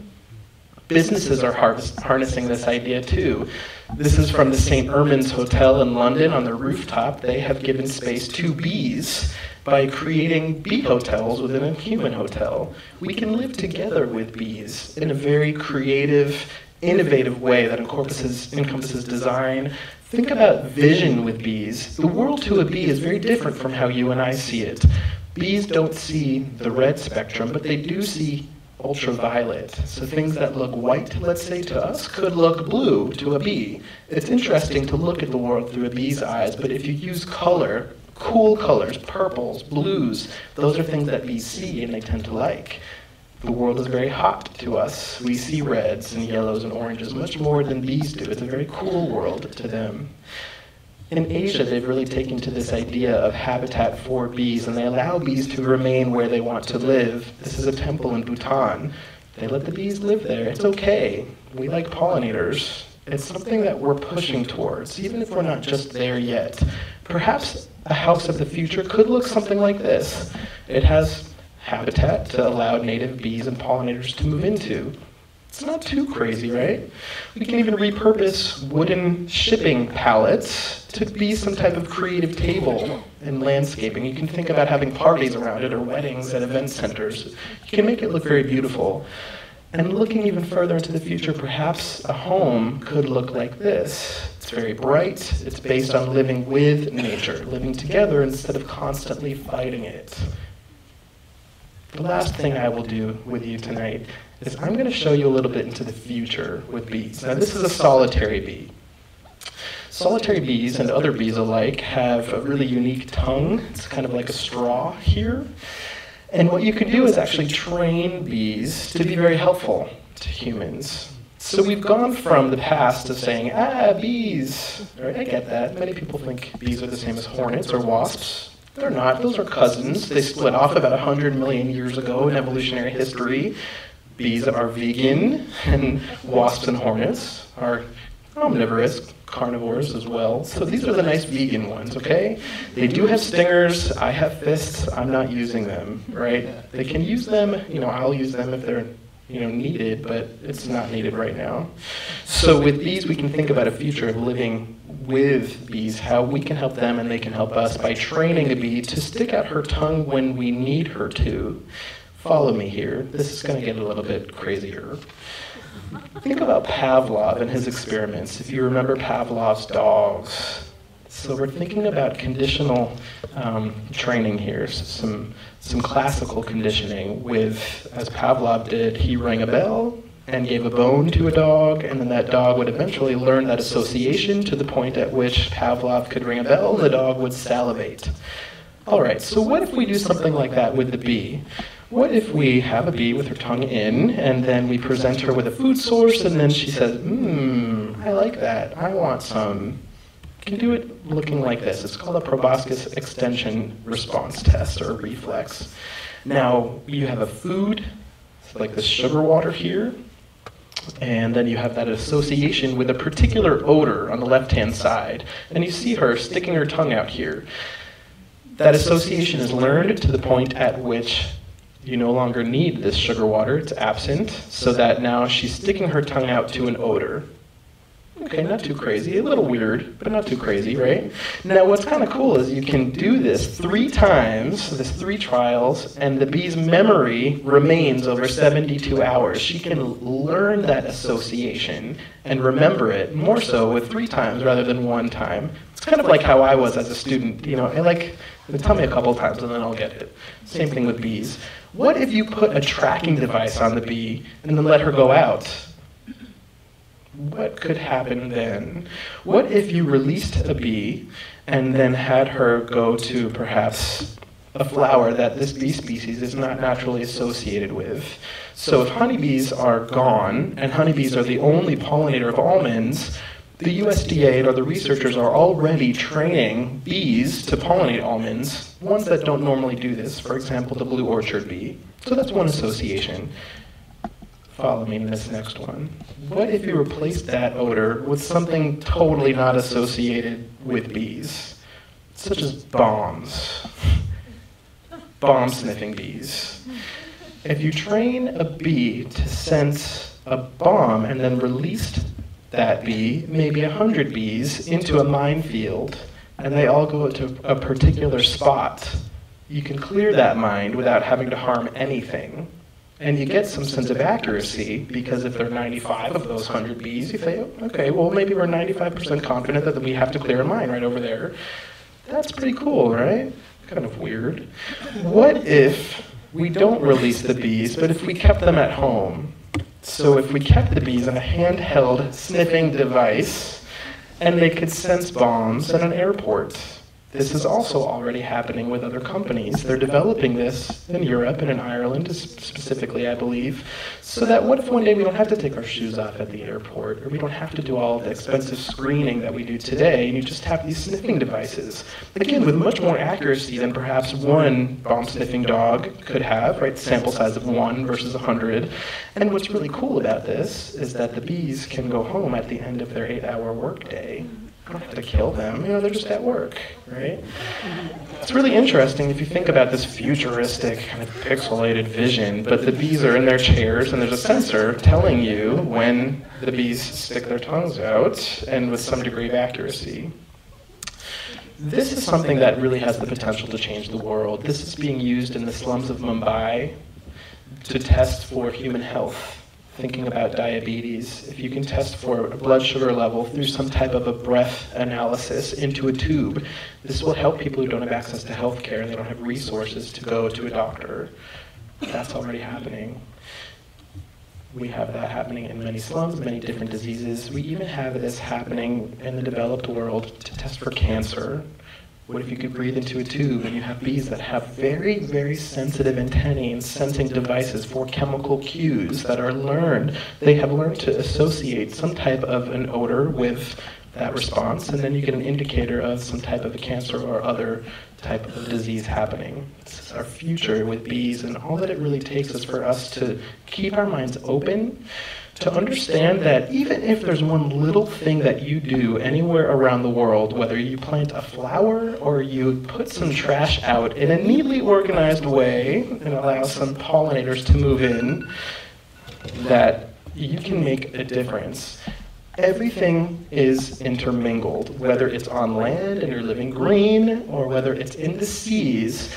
businesses are harnessing this idea too. This is from the St. Ermin's Hotel in London on the rooftop. They have given space to bees by creating bee hotels within a human hotel. We can live together with bees in a very creative, innovative way that encompasses, encompasses design. Think about vision with bees. The world to a bee is very different from how you and I see it. Bees don't see the red spectrum, but they do see ultraviolet. So things that look white, let's say, to us, could look blue to a bee. It's interesting to look at the world through a bee's eyes, but if you use color, cool colors, purples, blues, those are things that bees see and they tend to like. The world is very hot to us. We see reds and yellows and oranges much more than bees do. It's a very cool world to them. In Asia, they've really taken to this idea of habitat for bees, and they allow bees to remain where they want to live. This is a temple in Bhutan. They let the bees live there. It's okay. We like pollinators. It's something that we're pushing towards, even if we're not just there yet. Perhaps a house of the future could look something like this. It has habitat to allow native bees and pollinators to move into. It's not too crazy, right? We can even repurpose wooden shipping pallets to be some type of creative table in landscaping. You can think about having parties around it or weddings at event centers. You can make it look very beautiful. And looking even further into the future, perhaps a home could look like this. It's very bright. It's based on living with nature, living together instead of constantly fighting it. The last thing I will do with you tonight is I'm going to show you a little bit into the future with bees. Now, this is a solitary bee. Solitary bees and other bees alike have a really unique tongue. It's kind of like a straw here. And what you can do is actually train bees to be very helpful to humans. So we've gone from the past of saying, ah, bees. Right, I get that. Many people think bees are the same as hornets or wasps. They're not. Those are cousins. They split off about 100 million years ago in evolutionary history bees are vegan and wasps and hornets are um, omnivorous, carnivores as well. So these are the nice vegan ones, okay? They do have stingers. I have fists. I'm not using them, right? They can use them. You know, I'll use them if they're you know needed, but it's not needed right now. So with bees, we can think about a future of living with bees, how we can help them and they can help us by training a bee to stick out her tongue when we need her to. Follow me here. This is going to get a little bit crazier. Think about Pavlov and his experiments. If you remember Pavlov's dogs, so we're thinking about conditional um, training here, so some some classical conditioning with, as Pavlov did, he rang a bell and gave a bone to a dog, and then that dog would eventually learn that association to the point at which Pavlov could ring a bell and the dog would salivate. All right, so what if we do something like that with the bee? What if we have a bee with her tongue in, and then we present her with a food source, and then she says, Mmm, I like that. I want some. You can do it looking like this. It's called a proboscis extension response test or reflex. Now, you have a food, like the sugar water here, and then you have that association with a particular odor on the left hand side. And you see her sticking her tongue out here. That association is learned to the point at which you no longer need this sugar water, it's absent, so that now she's sticking her tongue out to an odor. Okay, not too crazy, a little weird, but not too crazy, right? Now, what's kind of cool is you can do this three times, this three trials, and the bee's memory remains over 72 hours. She can learn that association and remember it more so with three times rather than one time. It's kind of like how I was as a student, you know, I like, tell me a couple times and then I'll get it. Same thing with bees. What if you put a tracking device on the bee and then let her go out? What could happen then? What if you released a bee and then had her go to perhaps a flower that this bee species is not naturally associated with? So if honeybees are gone and honeybees are the only pollinator of almonds, the USDA or the researchers are already training bees to pollinate almonds, ones that don't normally do this, for example, the blue orchard bee. So that's one association. Follow me in this next one. What if you replaced that odor with something totally not associated with bees, such as bombs? Bomb sniffing bees. If you train a bee to sense a bomb and then released that bee, maybe a hundred bees, into a minefield, and they all go to a particular spot. You can clear that mine without having to harm anything. And you get some sense of accuracy because if there are 95 of those 100 bees, you say, okay, well, maybe we're 95% confident that we have to clear a mine right over there. That's pretty cool, right? Kind of weird. What if we don't release the bees, but if we kept them at home? So if we kept the bees in a handheld sniffing device, and they could sense bombs at an airport. This is also already happening with other companies. They're developing this in Europe and in Ireland specifically, I believe, so that what if one day we don't have to take our shoes off at the airport, or we don't have to do all the expensive screening that we do today, and you just have these sniffing devices. Again, with much more accuracy than perhaps one bomb sniffing dog could have, right? Sample size of one versus a 100. And what's really cool about this is that the bees can go home at the end of their eight hour workday don't have to kill them. You know, they're just at work, right? It's really interesting if you think about this futuristic kind of pixelated vision, but the bees are in their chairs and there's a sensor telling you when the bees stick their tongues out and with some degree of accuracy. This is something that really has the potential to change the world. This is being used in the slums of Mumbai to test for human health thinking about diabetes, if you can test for a blood sugar level through some type of a breath analysis into a tube, this will help people who don't have access to health care and they don't have resources to go to a doctor. That's already happening. We have that happening in many slums, many different diseases. We even have this happening in the developed world to test for cancer. What if you could breathe into a tube and you have bees that have very, very sensitive antennae and sensing devices for chemical cues that are learned? They have learned to associate some type of an odor with that response, and then you get an indicator of some type of a cancer or other type of disease happening. This is our future with bees, and all that it really takes is for us to keep our minds open to understand that even if there's one little thing that you do anywhere around the world, whether you plant a flower or you put some trash out in a neatly organized way and allow some pollinators to move in, that you can make a difference. Everything is intermingled, whether it's on land and you're living green or whether it's in the seas.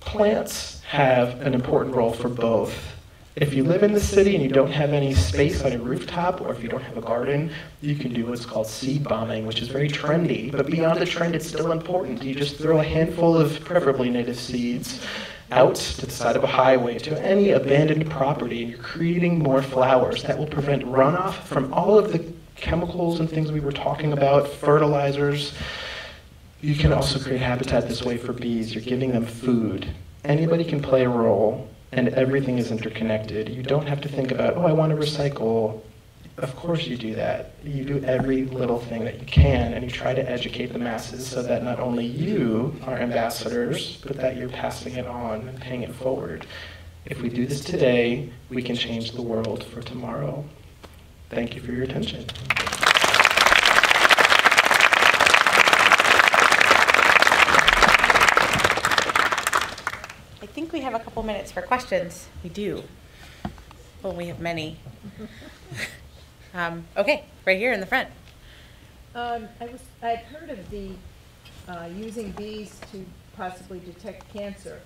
Plants have an important role for both. If you live in the city and you don't have any space on your rooftop, or if you don't have a garden, you can do what's called seed bombing, which is very trendy. But beyond the trend, it's still important. You just throw a handful of preferably native seeds out to the side of a highway to any abandoned property, and you're creating more flowers. That will prevent runoff from all of the chemicals and things we were talking about, fertilizers. You can also create habitat this way for bees. You're giving them food. Anybody can play a role and everything is interconnected. You don't have to think about, oh, I want to recycle. Of course you do that. You do every little thing that you can, and you try to educate the masses so that not only you are ambassadors, but that you're passing it on and paying it forward. If we do this today, we can change the world for tomorrow. Thank you for your attention. think we have a couple minutes for questions. We do. Well, we have many. um, okay, right here in the front. Um, I was, I've heard of the, uh, using bees to possibly detect cancer.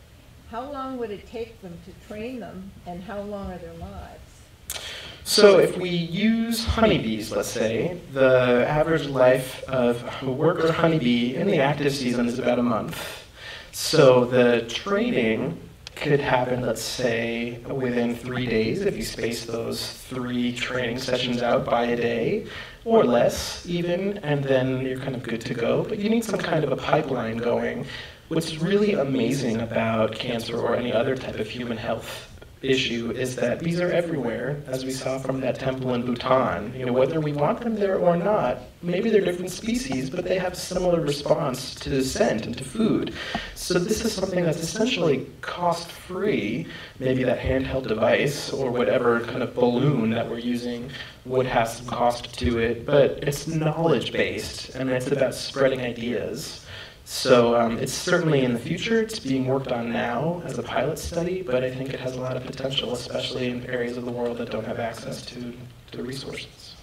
How long would it take them to train them, and how long are their lives? So if we use honeybees, let's say, the average life of a worker honeybee in the active season is about a month. So the training could happen, let's say, within three days if you space those three training sessions out by a day or less even, and then you're kind of good to go. But you need some kind of a pipeline going. What's really amazing about cancer or any other type of human health issue is that bees are everywhere, as we saw from that temple in Bhutan. You know, whether we want them there or not, maybe they're different species, but they have similar response to scent and to food. So this is something that's essentially cost-free. Maybe that handheld device or whatever kind of balloon that we're using would have some cost to it, but it's knowledge-based, and it's about spreading ideas. So um, it's certainly in the future. It's being worked on now as a pilot study, but I think it has a lot of potential, especially in areas of the world that don't have access to, to resources.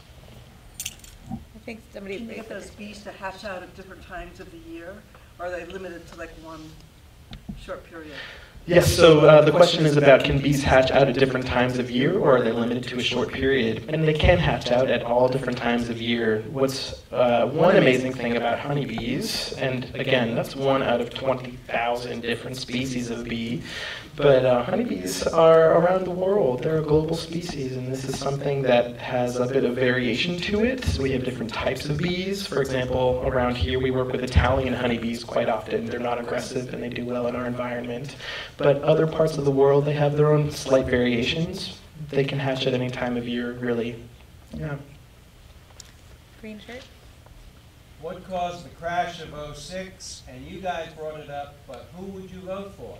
I think somebody. Can you get those bees to hatch out at different times of the year, or are they limited to like one short period? Yes, so uh, the question is about can bees hatch out at different times of year or are they limited to a short period? And they can hatch out at all different times of year. What's uh, one amazing thing about honeybees, and again, that's one out of 20,000 different species of bee, but uh, honeybees are around the world. They're a global species, and this is something that has a bit of variation to it. So we have different types of bees. For example, around here we work with Italian honeybees quite often. They're not aggressive and they do well in our environment. But other parts of the world, they have their own slight variations. They can hatch at any time of year, really. Yeah. Green shirt. What caused the crash of 06? And you guys brought it up, but who would you vote for?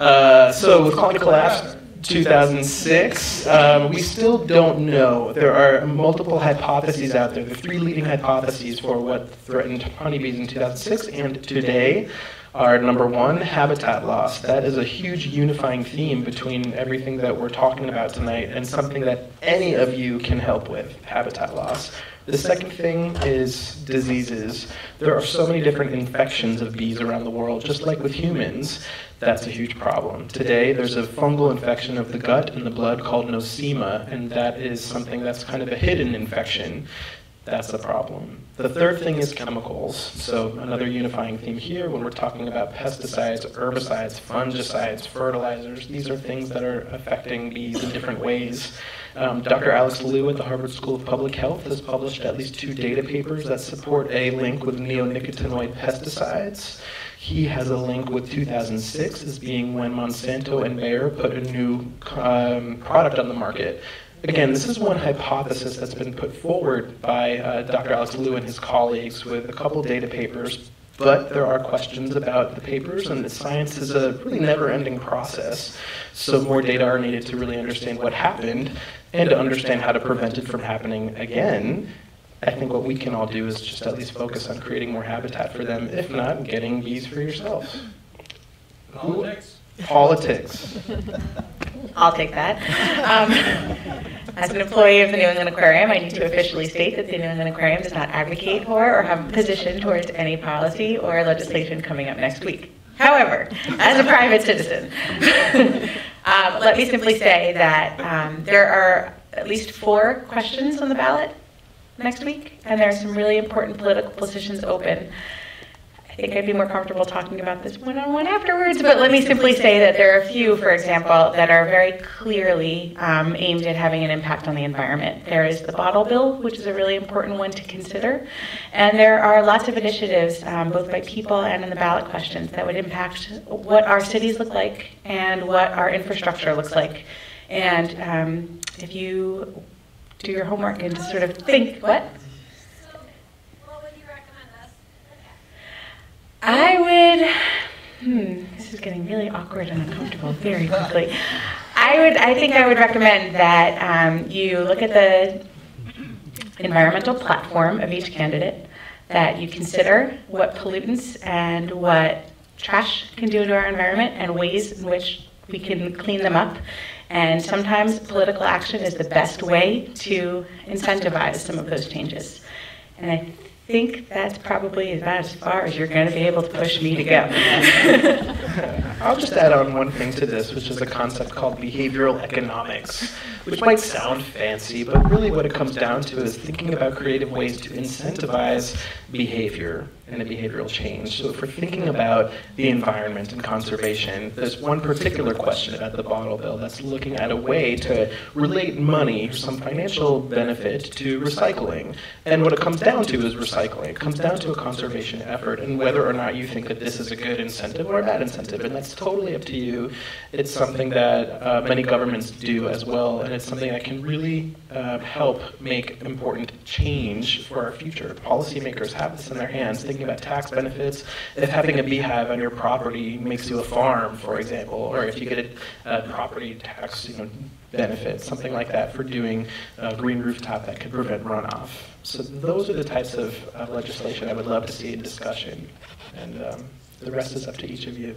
Uh, so with Colony Collapse 2006, um, we still don't know. There are multiple hypotheses out there. The three leading hypotheses for what threatened honeybees in 2006 and today are number one, habitat loss. That is a huge unifying theme between everything that we're talking about tonight and something that any of you can help with, habitat loss. The second thing is diseases. There are so many different infections of bees around the world, just like with humans. That's a huge problem. Today, there's a fungal infection of the gut and the blood called nosema, and that is something that's kind of a hidden infection. That's a problem. The third thing is chemicals. So another unifying theme here when we're talking about pesticides, herbicides, fungicides, fertilizers, these are things that are affecting bees in different ways. Um, Dr. Alex Lu at the Harvard School of Public Health has published at least two data papers that support a link with neonicotinoid pesticides. He has a link with 2006 as being when Monsanto and Bayer put a new um, product on the market Again, this is one hypothesis that's been put forward by uh, Dr. Alex Lu and his colleagues with a couple data papers but there are questions about the papers, and the science is a really never-ending process. So more data are needed to really understand what happened and to understand how to prevent it from happening again. I think what we can all do is just at least focus on creating more habitat for them, if not getting bees for yourself. Politics? Politics. I'll take that. Um, As an employee of the New England Aquarium, I need to officially state that the New England Aquarium does not advocate for or have a position towards any policy or legislation coming up next week. However, as a private citizen, um, let me simply say that um, there are at least four questions on the ballot next week, and there are some really important political positions open. Think I'd be more comfortable talking about this one-on-one afterwards, but let me simply say that there are a few, for example, that are very clearly um, aimed at having an impact on the environment. There is the bottle bill, which is a really important one to consider, and there are lots of initiatives, um, both by people and in the ballot questions, that would impact what our cities look like and what our infrastructure looks like. And um, if you do your homework and sort of think, what? So, what would you recommend us? I would, hmm, this is getting really awkward and uncomfortable very quickly. I would, I think I would recommend that um, you look at the environmental platform of each candidate, that you consider what pollutants and what trash can do to our environment and ways in which we can clean them up. And sometimes political action is the best way to incentivize some of those changes. And I think that's probably about as far as you're going to be able to push me to go. I'll just add on one thing to this, which is a concept called behavioral economics, which might sound fancy, but really what it comes down to is thinking about creative ways to incentivize behavior and a behavioral change. So if we're thinking about the environment and conservation, there's one particular question about the bottle bill that's looking at a way to relate money or some financial benefit to recycling. And what it comes down to is recycling. It comes down to a conservation effort and whether or not you think that this is a good incentive or a bad incentive. And that's totally up to you. It's something that uh, many governments do as well, and it's something that can really uh, help make important change for our future. Policymakers have this in their hands, thinking about tax benefits. If having a beehive on your property makes you a farm, for example, or if you get a, a property tax, you know, benefit, something like that for doing a green rooftop that could prevent runoff. So those are the types of uh, legislation I would love to see in discussion, and um, the rest is up to each of you.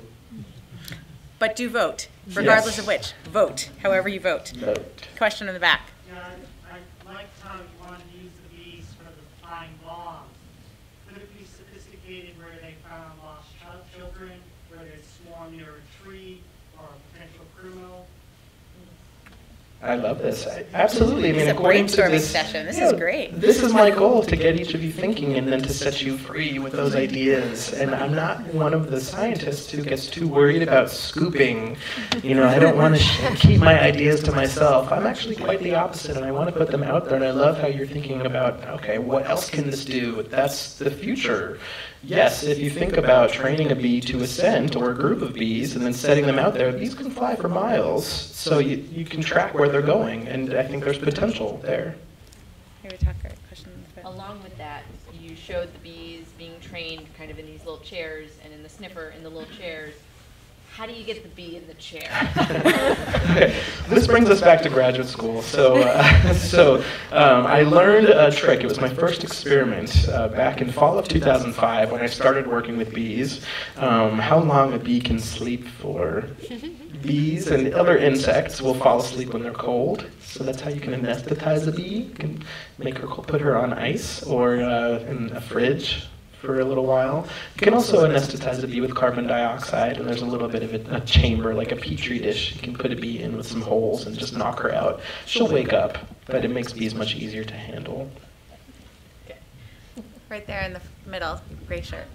But do vote, regardless Yes. of which. Vote, however you vote. Vote. Question in the back. Yeah, I, I like how you wanted to use the bees for the flying bombs. Could it be sophisticated where they found lost child children, where they swarm near a tree or a potential criminal? I love um, this. I- Absolutely. I mean, It's a brainstorming this- session. This is great. This is my goal to get each of you thinking and then to set you free with those ideas. And I'm not one of the scientists who gets too worried about scooping. You know, I don't want to sh- keep my ideas to myself. I'm actually quite the opposite, and I want to put them out there. And I love how you're thinking about, okay, what else can this do? That's the future. Yes, if you think about training a bee to ascend or a group of bees and then setting them out there, bees can fly for miles. So you, you can track where they're going, and I think there's potential there. Maybe Tucker, question in the back. Along with that, you showed the bees being trained kind of in these little chairs and in the sniffer in the little chairs. How do you get the bee in the chair? Okay, This brings us back to graduate school. So, uh, so um, I learned a trick. It was my first experiment uh, back in fall of 2005 when I started working with bees. Um, how long a bee can sleep for? Bees and other insects will fall asleep when they're cold. So that's how you can anesthetize a bee. You can make her put her on ice or uh, in a fridge for a little while. You can also anesthetize a bee with carbon dioxide, and there's a little bit of a, a chamber, like a petri dish. You can put a bee in with some holes and just knock her out. She'll wake up, but it makes bees much easier to handle. Right there in the middle, gray shirt.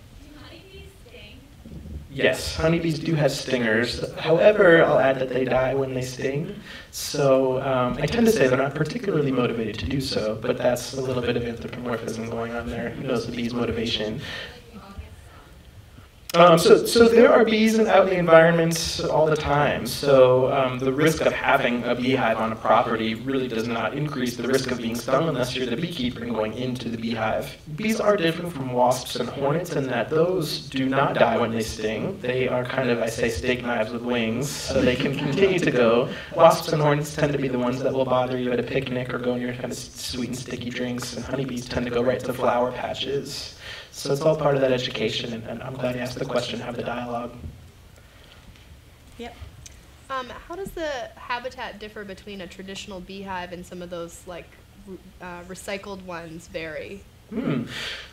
Yes, honeybees do have stingers. However, I'll add that they die when they sting. So um, I tend to say they're not particularly motivated to do so, but that's a little bit of anthropomorphism going on there. Who knows the bee's motivation? Um, so, so there are bees out in the environment all the time. So um, the risk of having a beehive on a property really does not increase the risk of being stung unless you're the beekeeper and going into the beehive. Bees are different from wasps and hornets in that those do not die when they sting. They are kind of, I say, steak knives with wings, so they can continue to go. Wasps and hornets tend to be the ones that will bother you at a picnic or go in your kind of sweet and sticky drinks, and honeybees tend to go right to flower patches. So it's all part of that education, and, and I'm glad you asked the question, have the dialogue. Yep. Um, how does the habitat differ between a traditional beehive and some of those like uh, recycled ones vary? Hmm.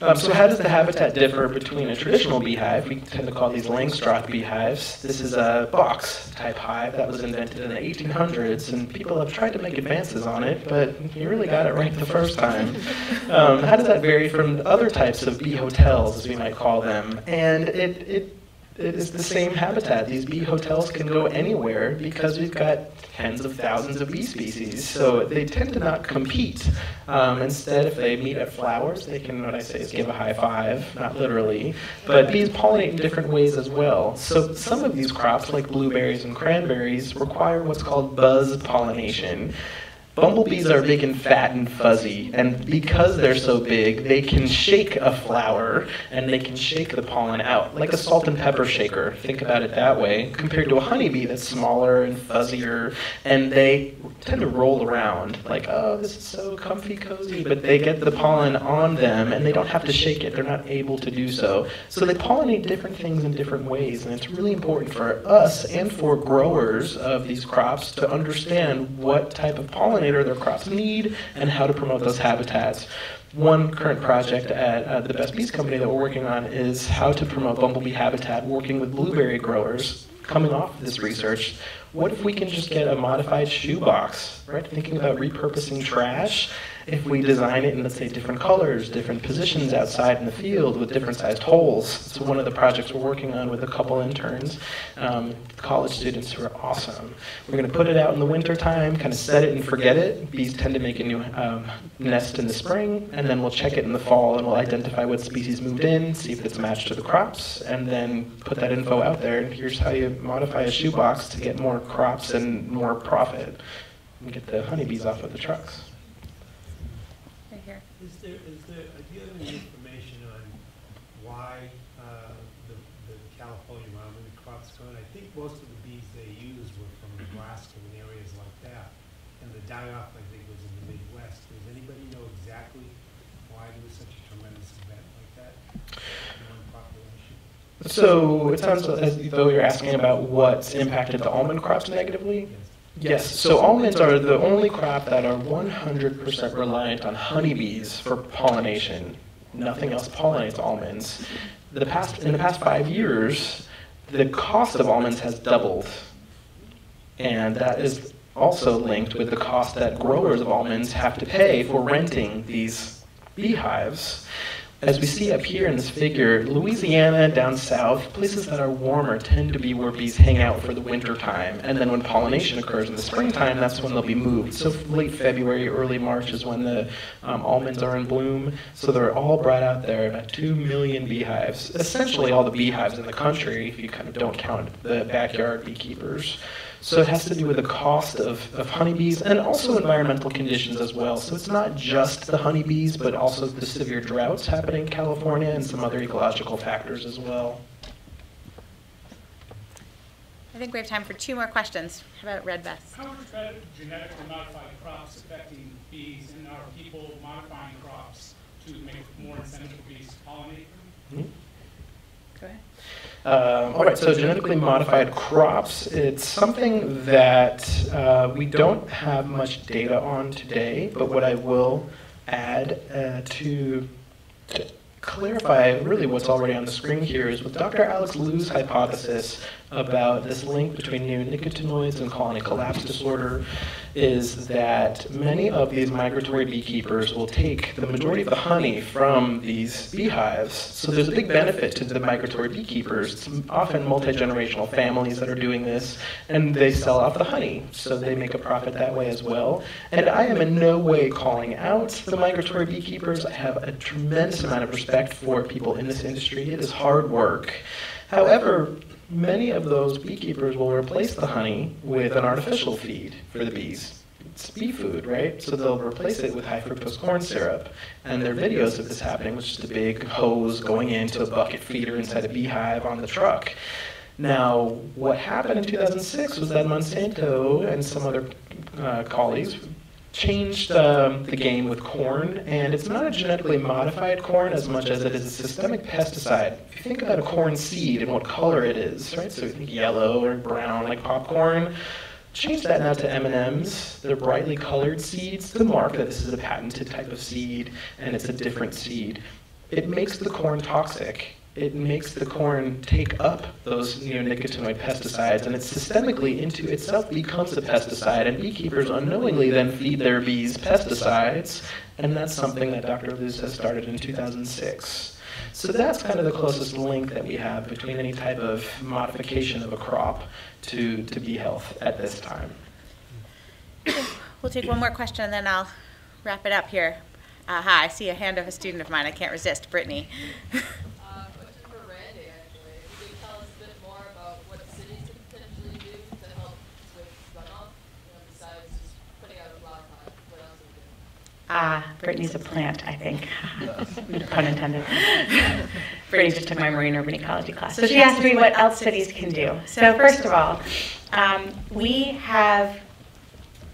Um, so how does the habitat differ between a traditional beehive? We tend to call these Langstroth beehives. This is a box type hive that was invented in the 1800s, and people have tried to make advances on it, but you really got it right the first time. Um, how does that vary from other types of bee hotels, as we might call them? And it, it it is the same habitat. These bee hotels can go anywhere because we've got tens of thousands of bee species. So they tend to not compete. Um, instead, if they meet at flowers, they can, what I say is give a high five, not literally. But bees pollinate in different ways as well. So some of these crops, like blueberries and cranberries, require what's called buzz pollination. Bumblebees are big and fat and fuzzy, and because they're so big, they can shake a flower and they can shake the pollen out, like a salt and pepper shaker. Think about it that way, compared to a honeybee that's smaller and fuzzier, and they tend to roll around like, oh, this is so comfy, cozy, but they get the pollen on them and they don't have to shake it. They're not able to do so. So they pollinate different things in different ways, and it's really important for us and for growers of these crops to understand what type of pollinator their crops need and how to promote those habitats. One current project at uh, the Best Bees Company that we're working on is how to promote bumblebee habitat, working with blueberry growers. Coming off this research, what if we can just get a modified shoebox, right? Thinking about repurposing trash if we design it in, let's say, different colors, different positions outside in the field with different sized holes. It's one of the projects we're working on with a couple interns, um, college students who are awesome. We're going to put it out in the winter time, kind of set it and forget it. Bees tend to make a new um, nest in the spring, and then we'll check it in the fall and we'll identify what species moved in, see if it's matched to the crops, and then put that info out there. And here's how you modify a shoebox to get more crops and more profit and get the honeybees off of the trucks. Right here. Is there, is there, uh, do you have any information on why uh, the, the California almond crop's going? I think most of the bees they used were from Nebraska and areas like that. And the die-off, I think, was in the Midwest. Does anybody know exactly why there was such a tremendous event like that in one population? So it sounds as though you're asking about what's impacted the almond crops negatively. Yes. So almonds are the only crop that are 100% reliant on honeybees for pollination. Nothing else pollinates almonds. The past, in the past five years, the cost of almonds has doubled. And that is also linked with the cost that growers of almonds have to pay for renting these beehives. As we see up here in this figure, Louisiana down south, places that are warmer tend to be where bees hang out for the winter time. And then when pollination occurs in the springtime, that's when they'll be moved. So late February, early March is when the um, almonds are in bloom. So they're all brought out there, about 2 million beehives. Essentially all the beehives in the country, if you kind of don't count the backyard beekeepers. So it has to do with the cost of, of honeybees and also environmental conditions as well. So it's not just the honeybees, but also the severe droughts happening in California and some other ecological factors as well. I think we have time for two more questions. How about Red Vest? How are genet- genetically modified crops affecting bees, and are people modifying crops to make more incentive for bees to pollinate them? Go ahead. Um, all right, so genetically modified crops, it's something that uh, we don't have much data on today, but what I will add uh, to, to clarify really what's already on the screen here is with Dr. Alex Lu's hypothesis about this link between neonicotinoids and colony collapse disorder is that many of these migratory beekeepers will take the majority of the honey from these beehives. So there's a big benefit to the migratory beekeepers. It's often multi-generational families that are doing this, and they sell off the honey, so they make a profit that way as well. And I am in no way calling out the migratory beekeepers. I have a tremendous amount of respect for people in this industry. It is hard work. However, many of those beekeepers will replace the honey with an artificial feed for the bees. It's bee food, right? So they'll replace it with high fructose corn syrup. And there are videos of this happening, which is the big hose going into a bucket feeder inside a beehive on the truck. Now, what happened in 2006 was that Monsanto and some other uh, colleagues changed um, the game with corn, and it's not a genetically modified corn as much as it is a systemic pesticide. If you think about a corn seed and what color it is, right? So yellow or brown like popcorn. Change that now to M&Ms. They're brightly colored seeds to mark that this is a patented type of seed and it's a different seed. It makes the corn toxic it makes the corn take up those neonicotinoid pesticides and it systemically into itself becomes a pesticide and beekeepers unknowingly then feed their bees pesticides and that's something that Dr. Lu has started in 2006. So that's kind of the closest link that we have between any type of modification of a crop to, to bee health at this time. We'll take one more question and then I'll wrap it up here. Uh, hi, I see a hand of a student of mine. I can't resist. Brittany. Ah, Brittany's a plant, I think. Pun intended. Brittany just took my marine urban ecology class. So she asked me what else cities can do. So first of all, um, we have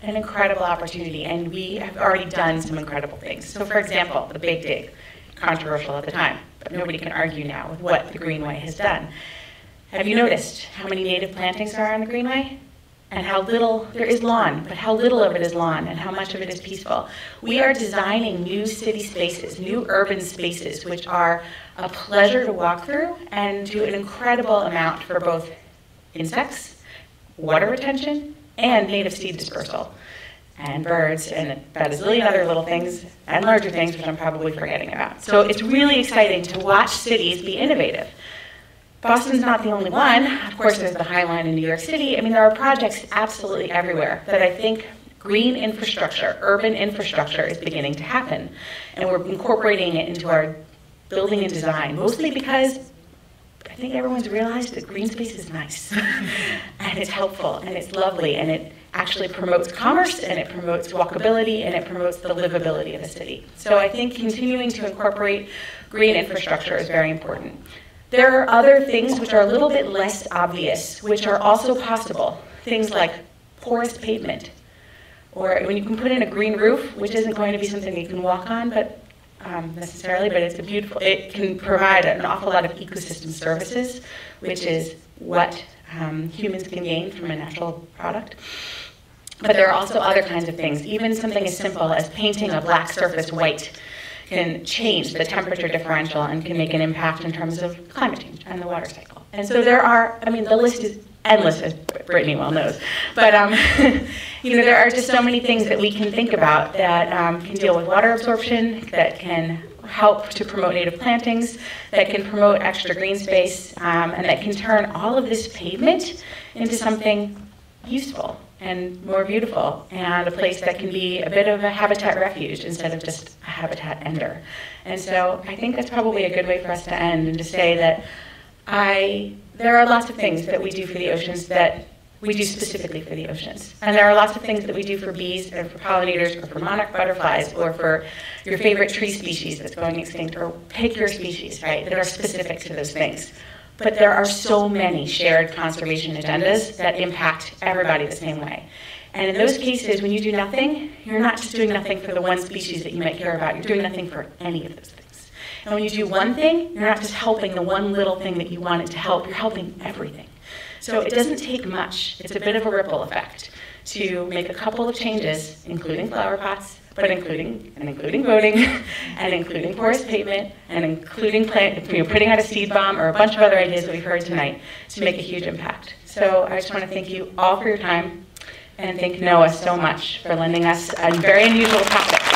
an incredible opportunity, and we have already done some incredible things. So for example, the Big Dig, controversial at the time, but nobody can argue now with what the Greenway has done. Have you noticed how many native plantings there are on the Greenway? And how little there is lawn, but how little of it is lawn and how much of it is peaceful. We are designing new city spaces, new urban spaces, which are a pleasure to walk through and do an incredible amount for both insects, water retention, and native seed dispersal, and birds, and about a zillion other little things and larger things, which I'm probably forgetting about. So it's really exciting to watch cities be innovative. Boston's not the only one. Of course, there's the High Line in New York City. I mean, there are projects absolutely everywhere that I think green infrastructure, urban infrastructure is beginning to happen. And we're incorporating it into our building and design, mostly because I think everyone's realized that green space is nice and it's helpful and it's lovely and it actually promotes commerce and it promotes walkability and it promotes the livability of the city. So I think continuing to incorporate green infrastructure is very important. There are other things which are a little bit less obvious, which are also possible. Things like porous pavement, or when you can put in a green roof, which isn't going to be something you can walk on, but um, necessarily, but it's a beautiful, it can provide an awful lot of ecosystem services, which is what um, humans can gain from a natural product. But there are also other kinds of things, even something as simple as painting a black surface white can change the temperature differential and can make an impact in terms of climate change and the water cycle. And so there are, I mean, the list is endless, as Brittany well knows. But um, you know, there are just so many things that we can think about that um, can deal with water absorption, that can help to promote native plantings, that can promote extra green space, um, and that can turn all of this pavement into something useful and more beautiful, and a place that can be a bit of a habitat refuge instead of just a habitat ender. And so I think that's probably a good way for us to end and to say that I, there are lots of things that we do for the oceans that we do specifically for the oceans. And there are lots of things that we do for bees or for pollinators or for monarch butterflies or for your favorite tree species that's going extinct or pick your species, right, that are specific to those things. But there are so many shared conservation agendas that impact everybody the same way. And in those cases, when you do nothing, you're not just doing nothing for the one species that you might care about, you're doing nothing for any of those things. And when you do one thing, you're not just helping the one little thing that you wanted to help, you're helping everything. So it doesn't take much, it's a bit of a ripple effect to make a couple of changes, including flower pots, but including and including voting and including porous pavement and including plant, you know, putting out a seed bomb or a bunch of other ideas that we've heard tonight to make a huge impact. So I just want to thank you all for your time and thank Noah so much for lending us a very unusual topic.